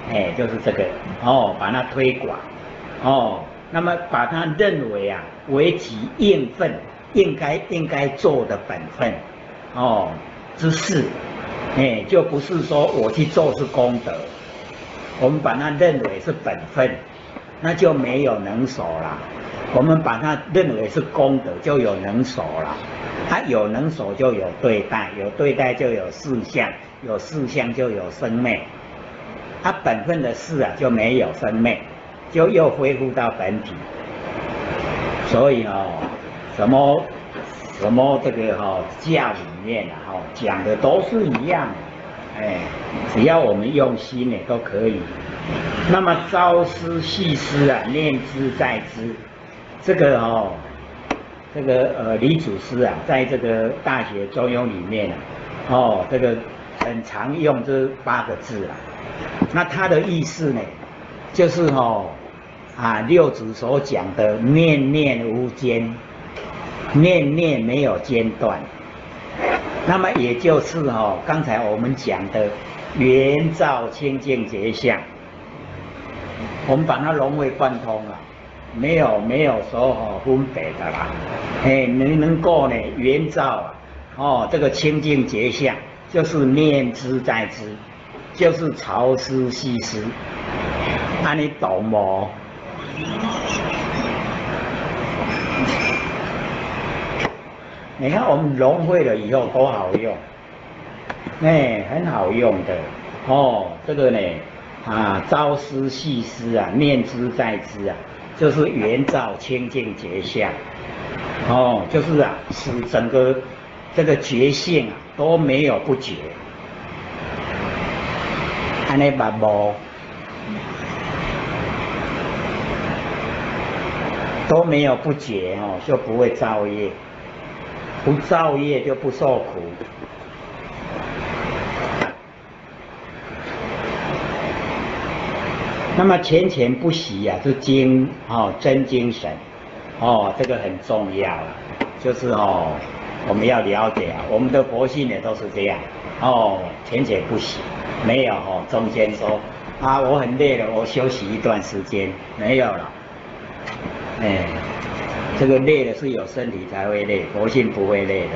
哎，就是这个哦，把它推广哦，那么把它认为啊为己应分，应该应该做的本分哦之事，哎，就不是说我去做是功德，我们把它认为是本分，那就没有能手了。我们把它认为是功德，就有能手了。它有能手就有对待，有对待就有事相，有事相就有生命。他本分的事啊就没有生灭，就又恢复到本体。所以哦，什么什么这个哈教里面啊哈讲的都是一样的，哎，只要我们用心呢都可以。那么朝思夕思啊，念之在之，这个哦，这个呃李祖师啊，在这个大学中庸里面啊，哦这个很常用这八个字啊。那他的意思呢，就是哦，啊六祖所讲的念念无间，念念没有间断。那么也就是哦，刚才我们讲的圆照清净觉相，我们把它融会贯通了，没有没有说哦分别的啦。哎，能能够呢圆照啊，哦这个清净觉相，就是念之在之。就是潮湿细思，那你懂不？你看我们融会了以后多好用，哎，很好用的哦。这个呢，啊，朝思夕思啊，念之在之啊，就是圆照清净觉相，哦，就是啊，使整个这个觉性啊都没有不觉。安尼把无都没有不解哦，就不会造业，不造业就不受苦。那么浅浅不息呀，是精哦真精神哦，这个很重要了，就是哦我们要了解啊，我们的佛性也都是这样哦，浅浅不息。没有哦，中间说啊，我很累了，我休息一段时间，没有了。哎，这个累的是有身体才会累，佛性不会累的。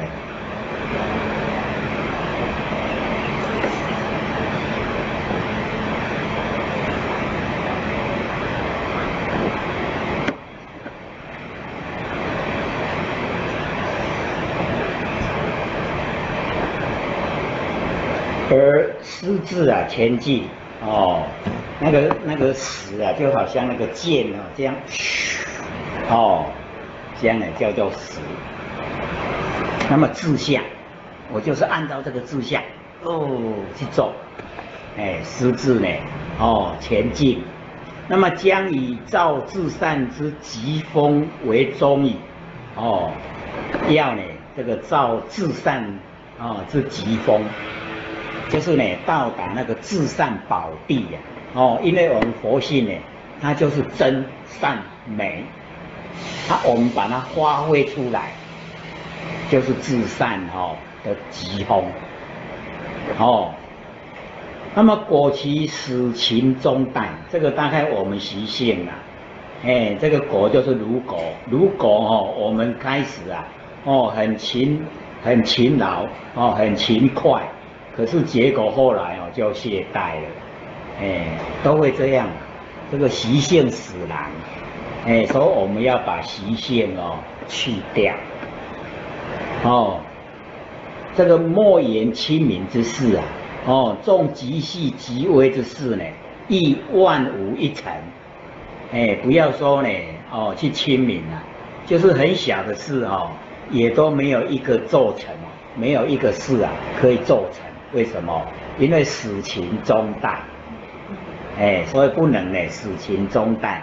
而狮字啊，前进哦，那个那个死啊，就好像那个剑啊，这样，哦，这样呢叫做死。那么志向，我就是按照这个志向哦去做，哎，狮字呢，哦前进。那么将以造至善之疾风为宗矣，哦，要呢这个造至善啊之疾风。就是呢，到达那个至善宝地呀，哦，因为我们佛性呢，它就是真善美，它我们把它发挥出来，就是至善哈的疾风，哦，那么果其死情中淡，这个大概我们习性啊，哎，这个果就是如果，如果哦，我们开始啊，哦，很勤，很勤劳，哦，很勤快。可是结果后来哦就懈怠了，哎，都会这样，这个习性使然，哎，所以我们要把习性哦去掉，哦，这个莫言亲民之事啊，哦，重极细极微之事呢，亦万无一成，哎，不要说呢，哦，去亲民啊，就是很小的事哦，也都没有一个做成，没有一个事啊可以做成。为什么？因为死情中淡，哎，所以不能呢死情中断。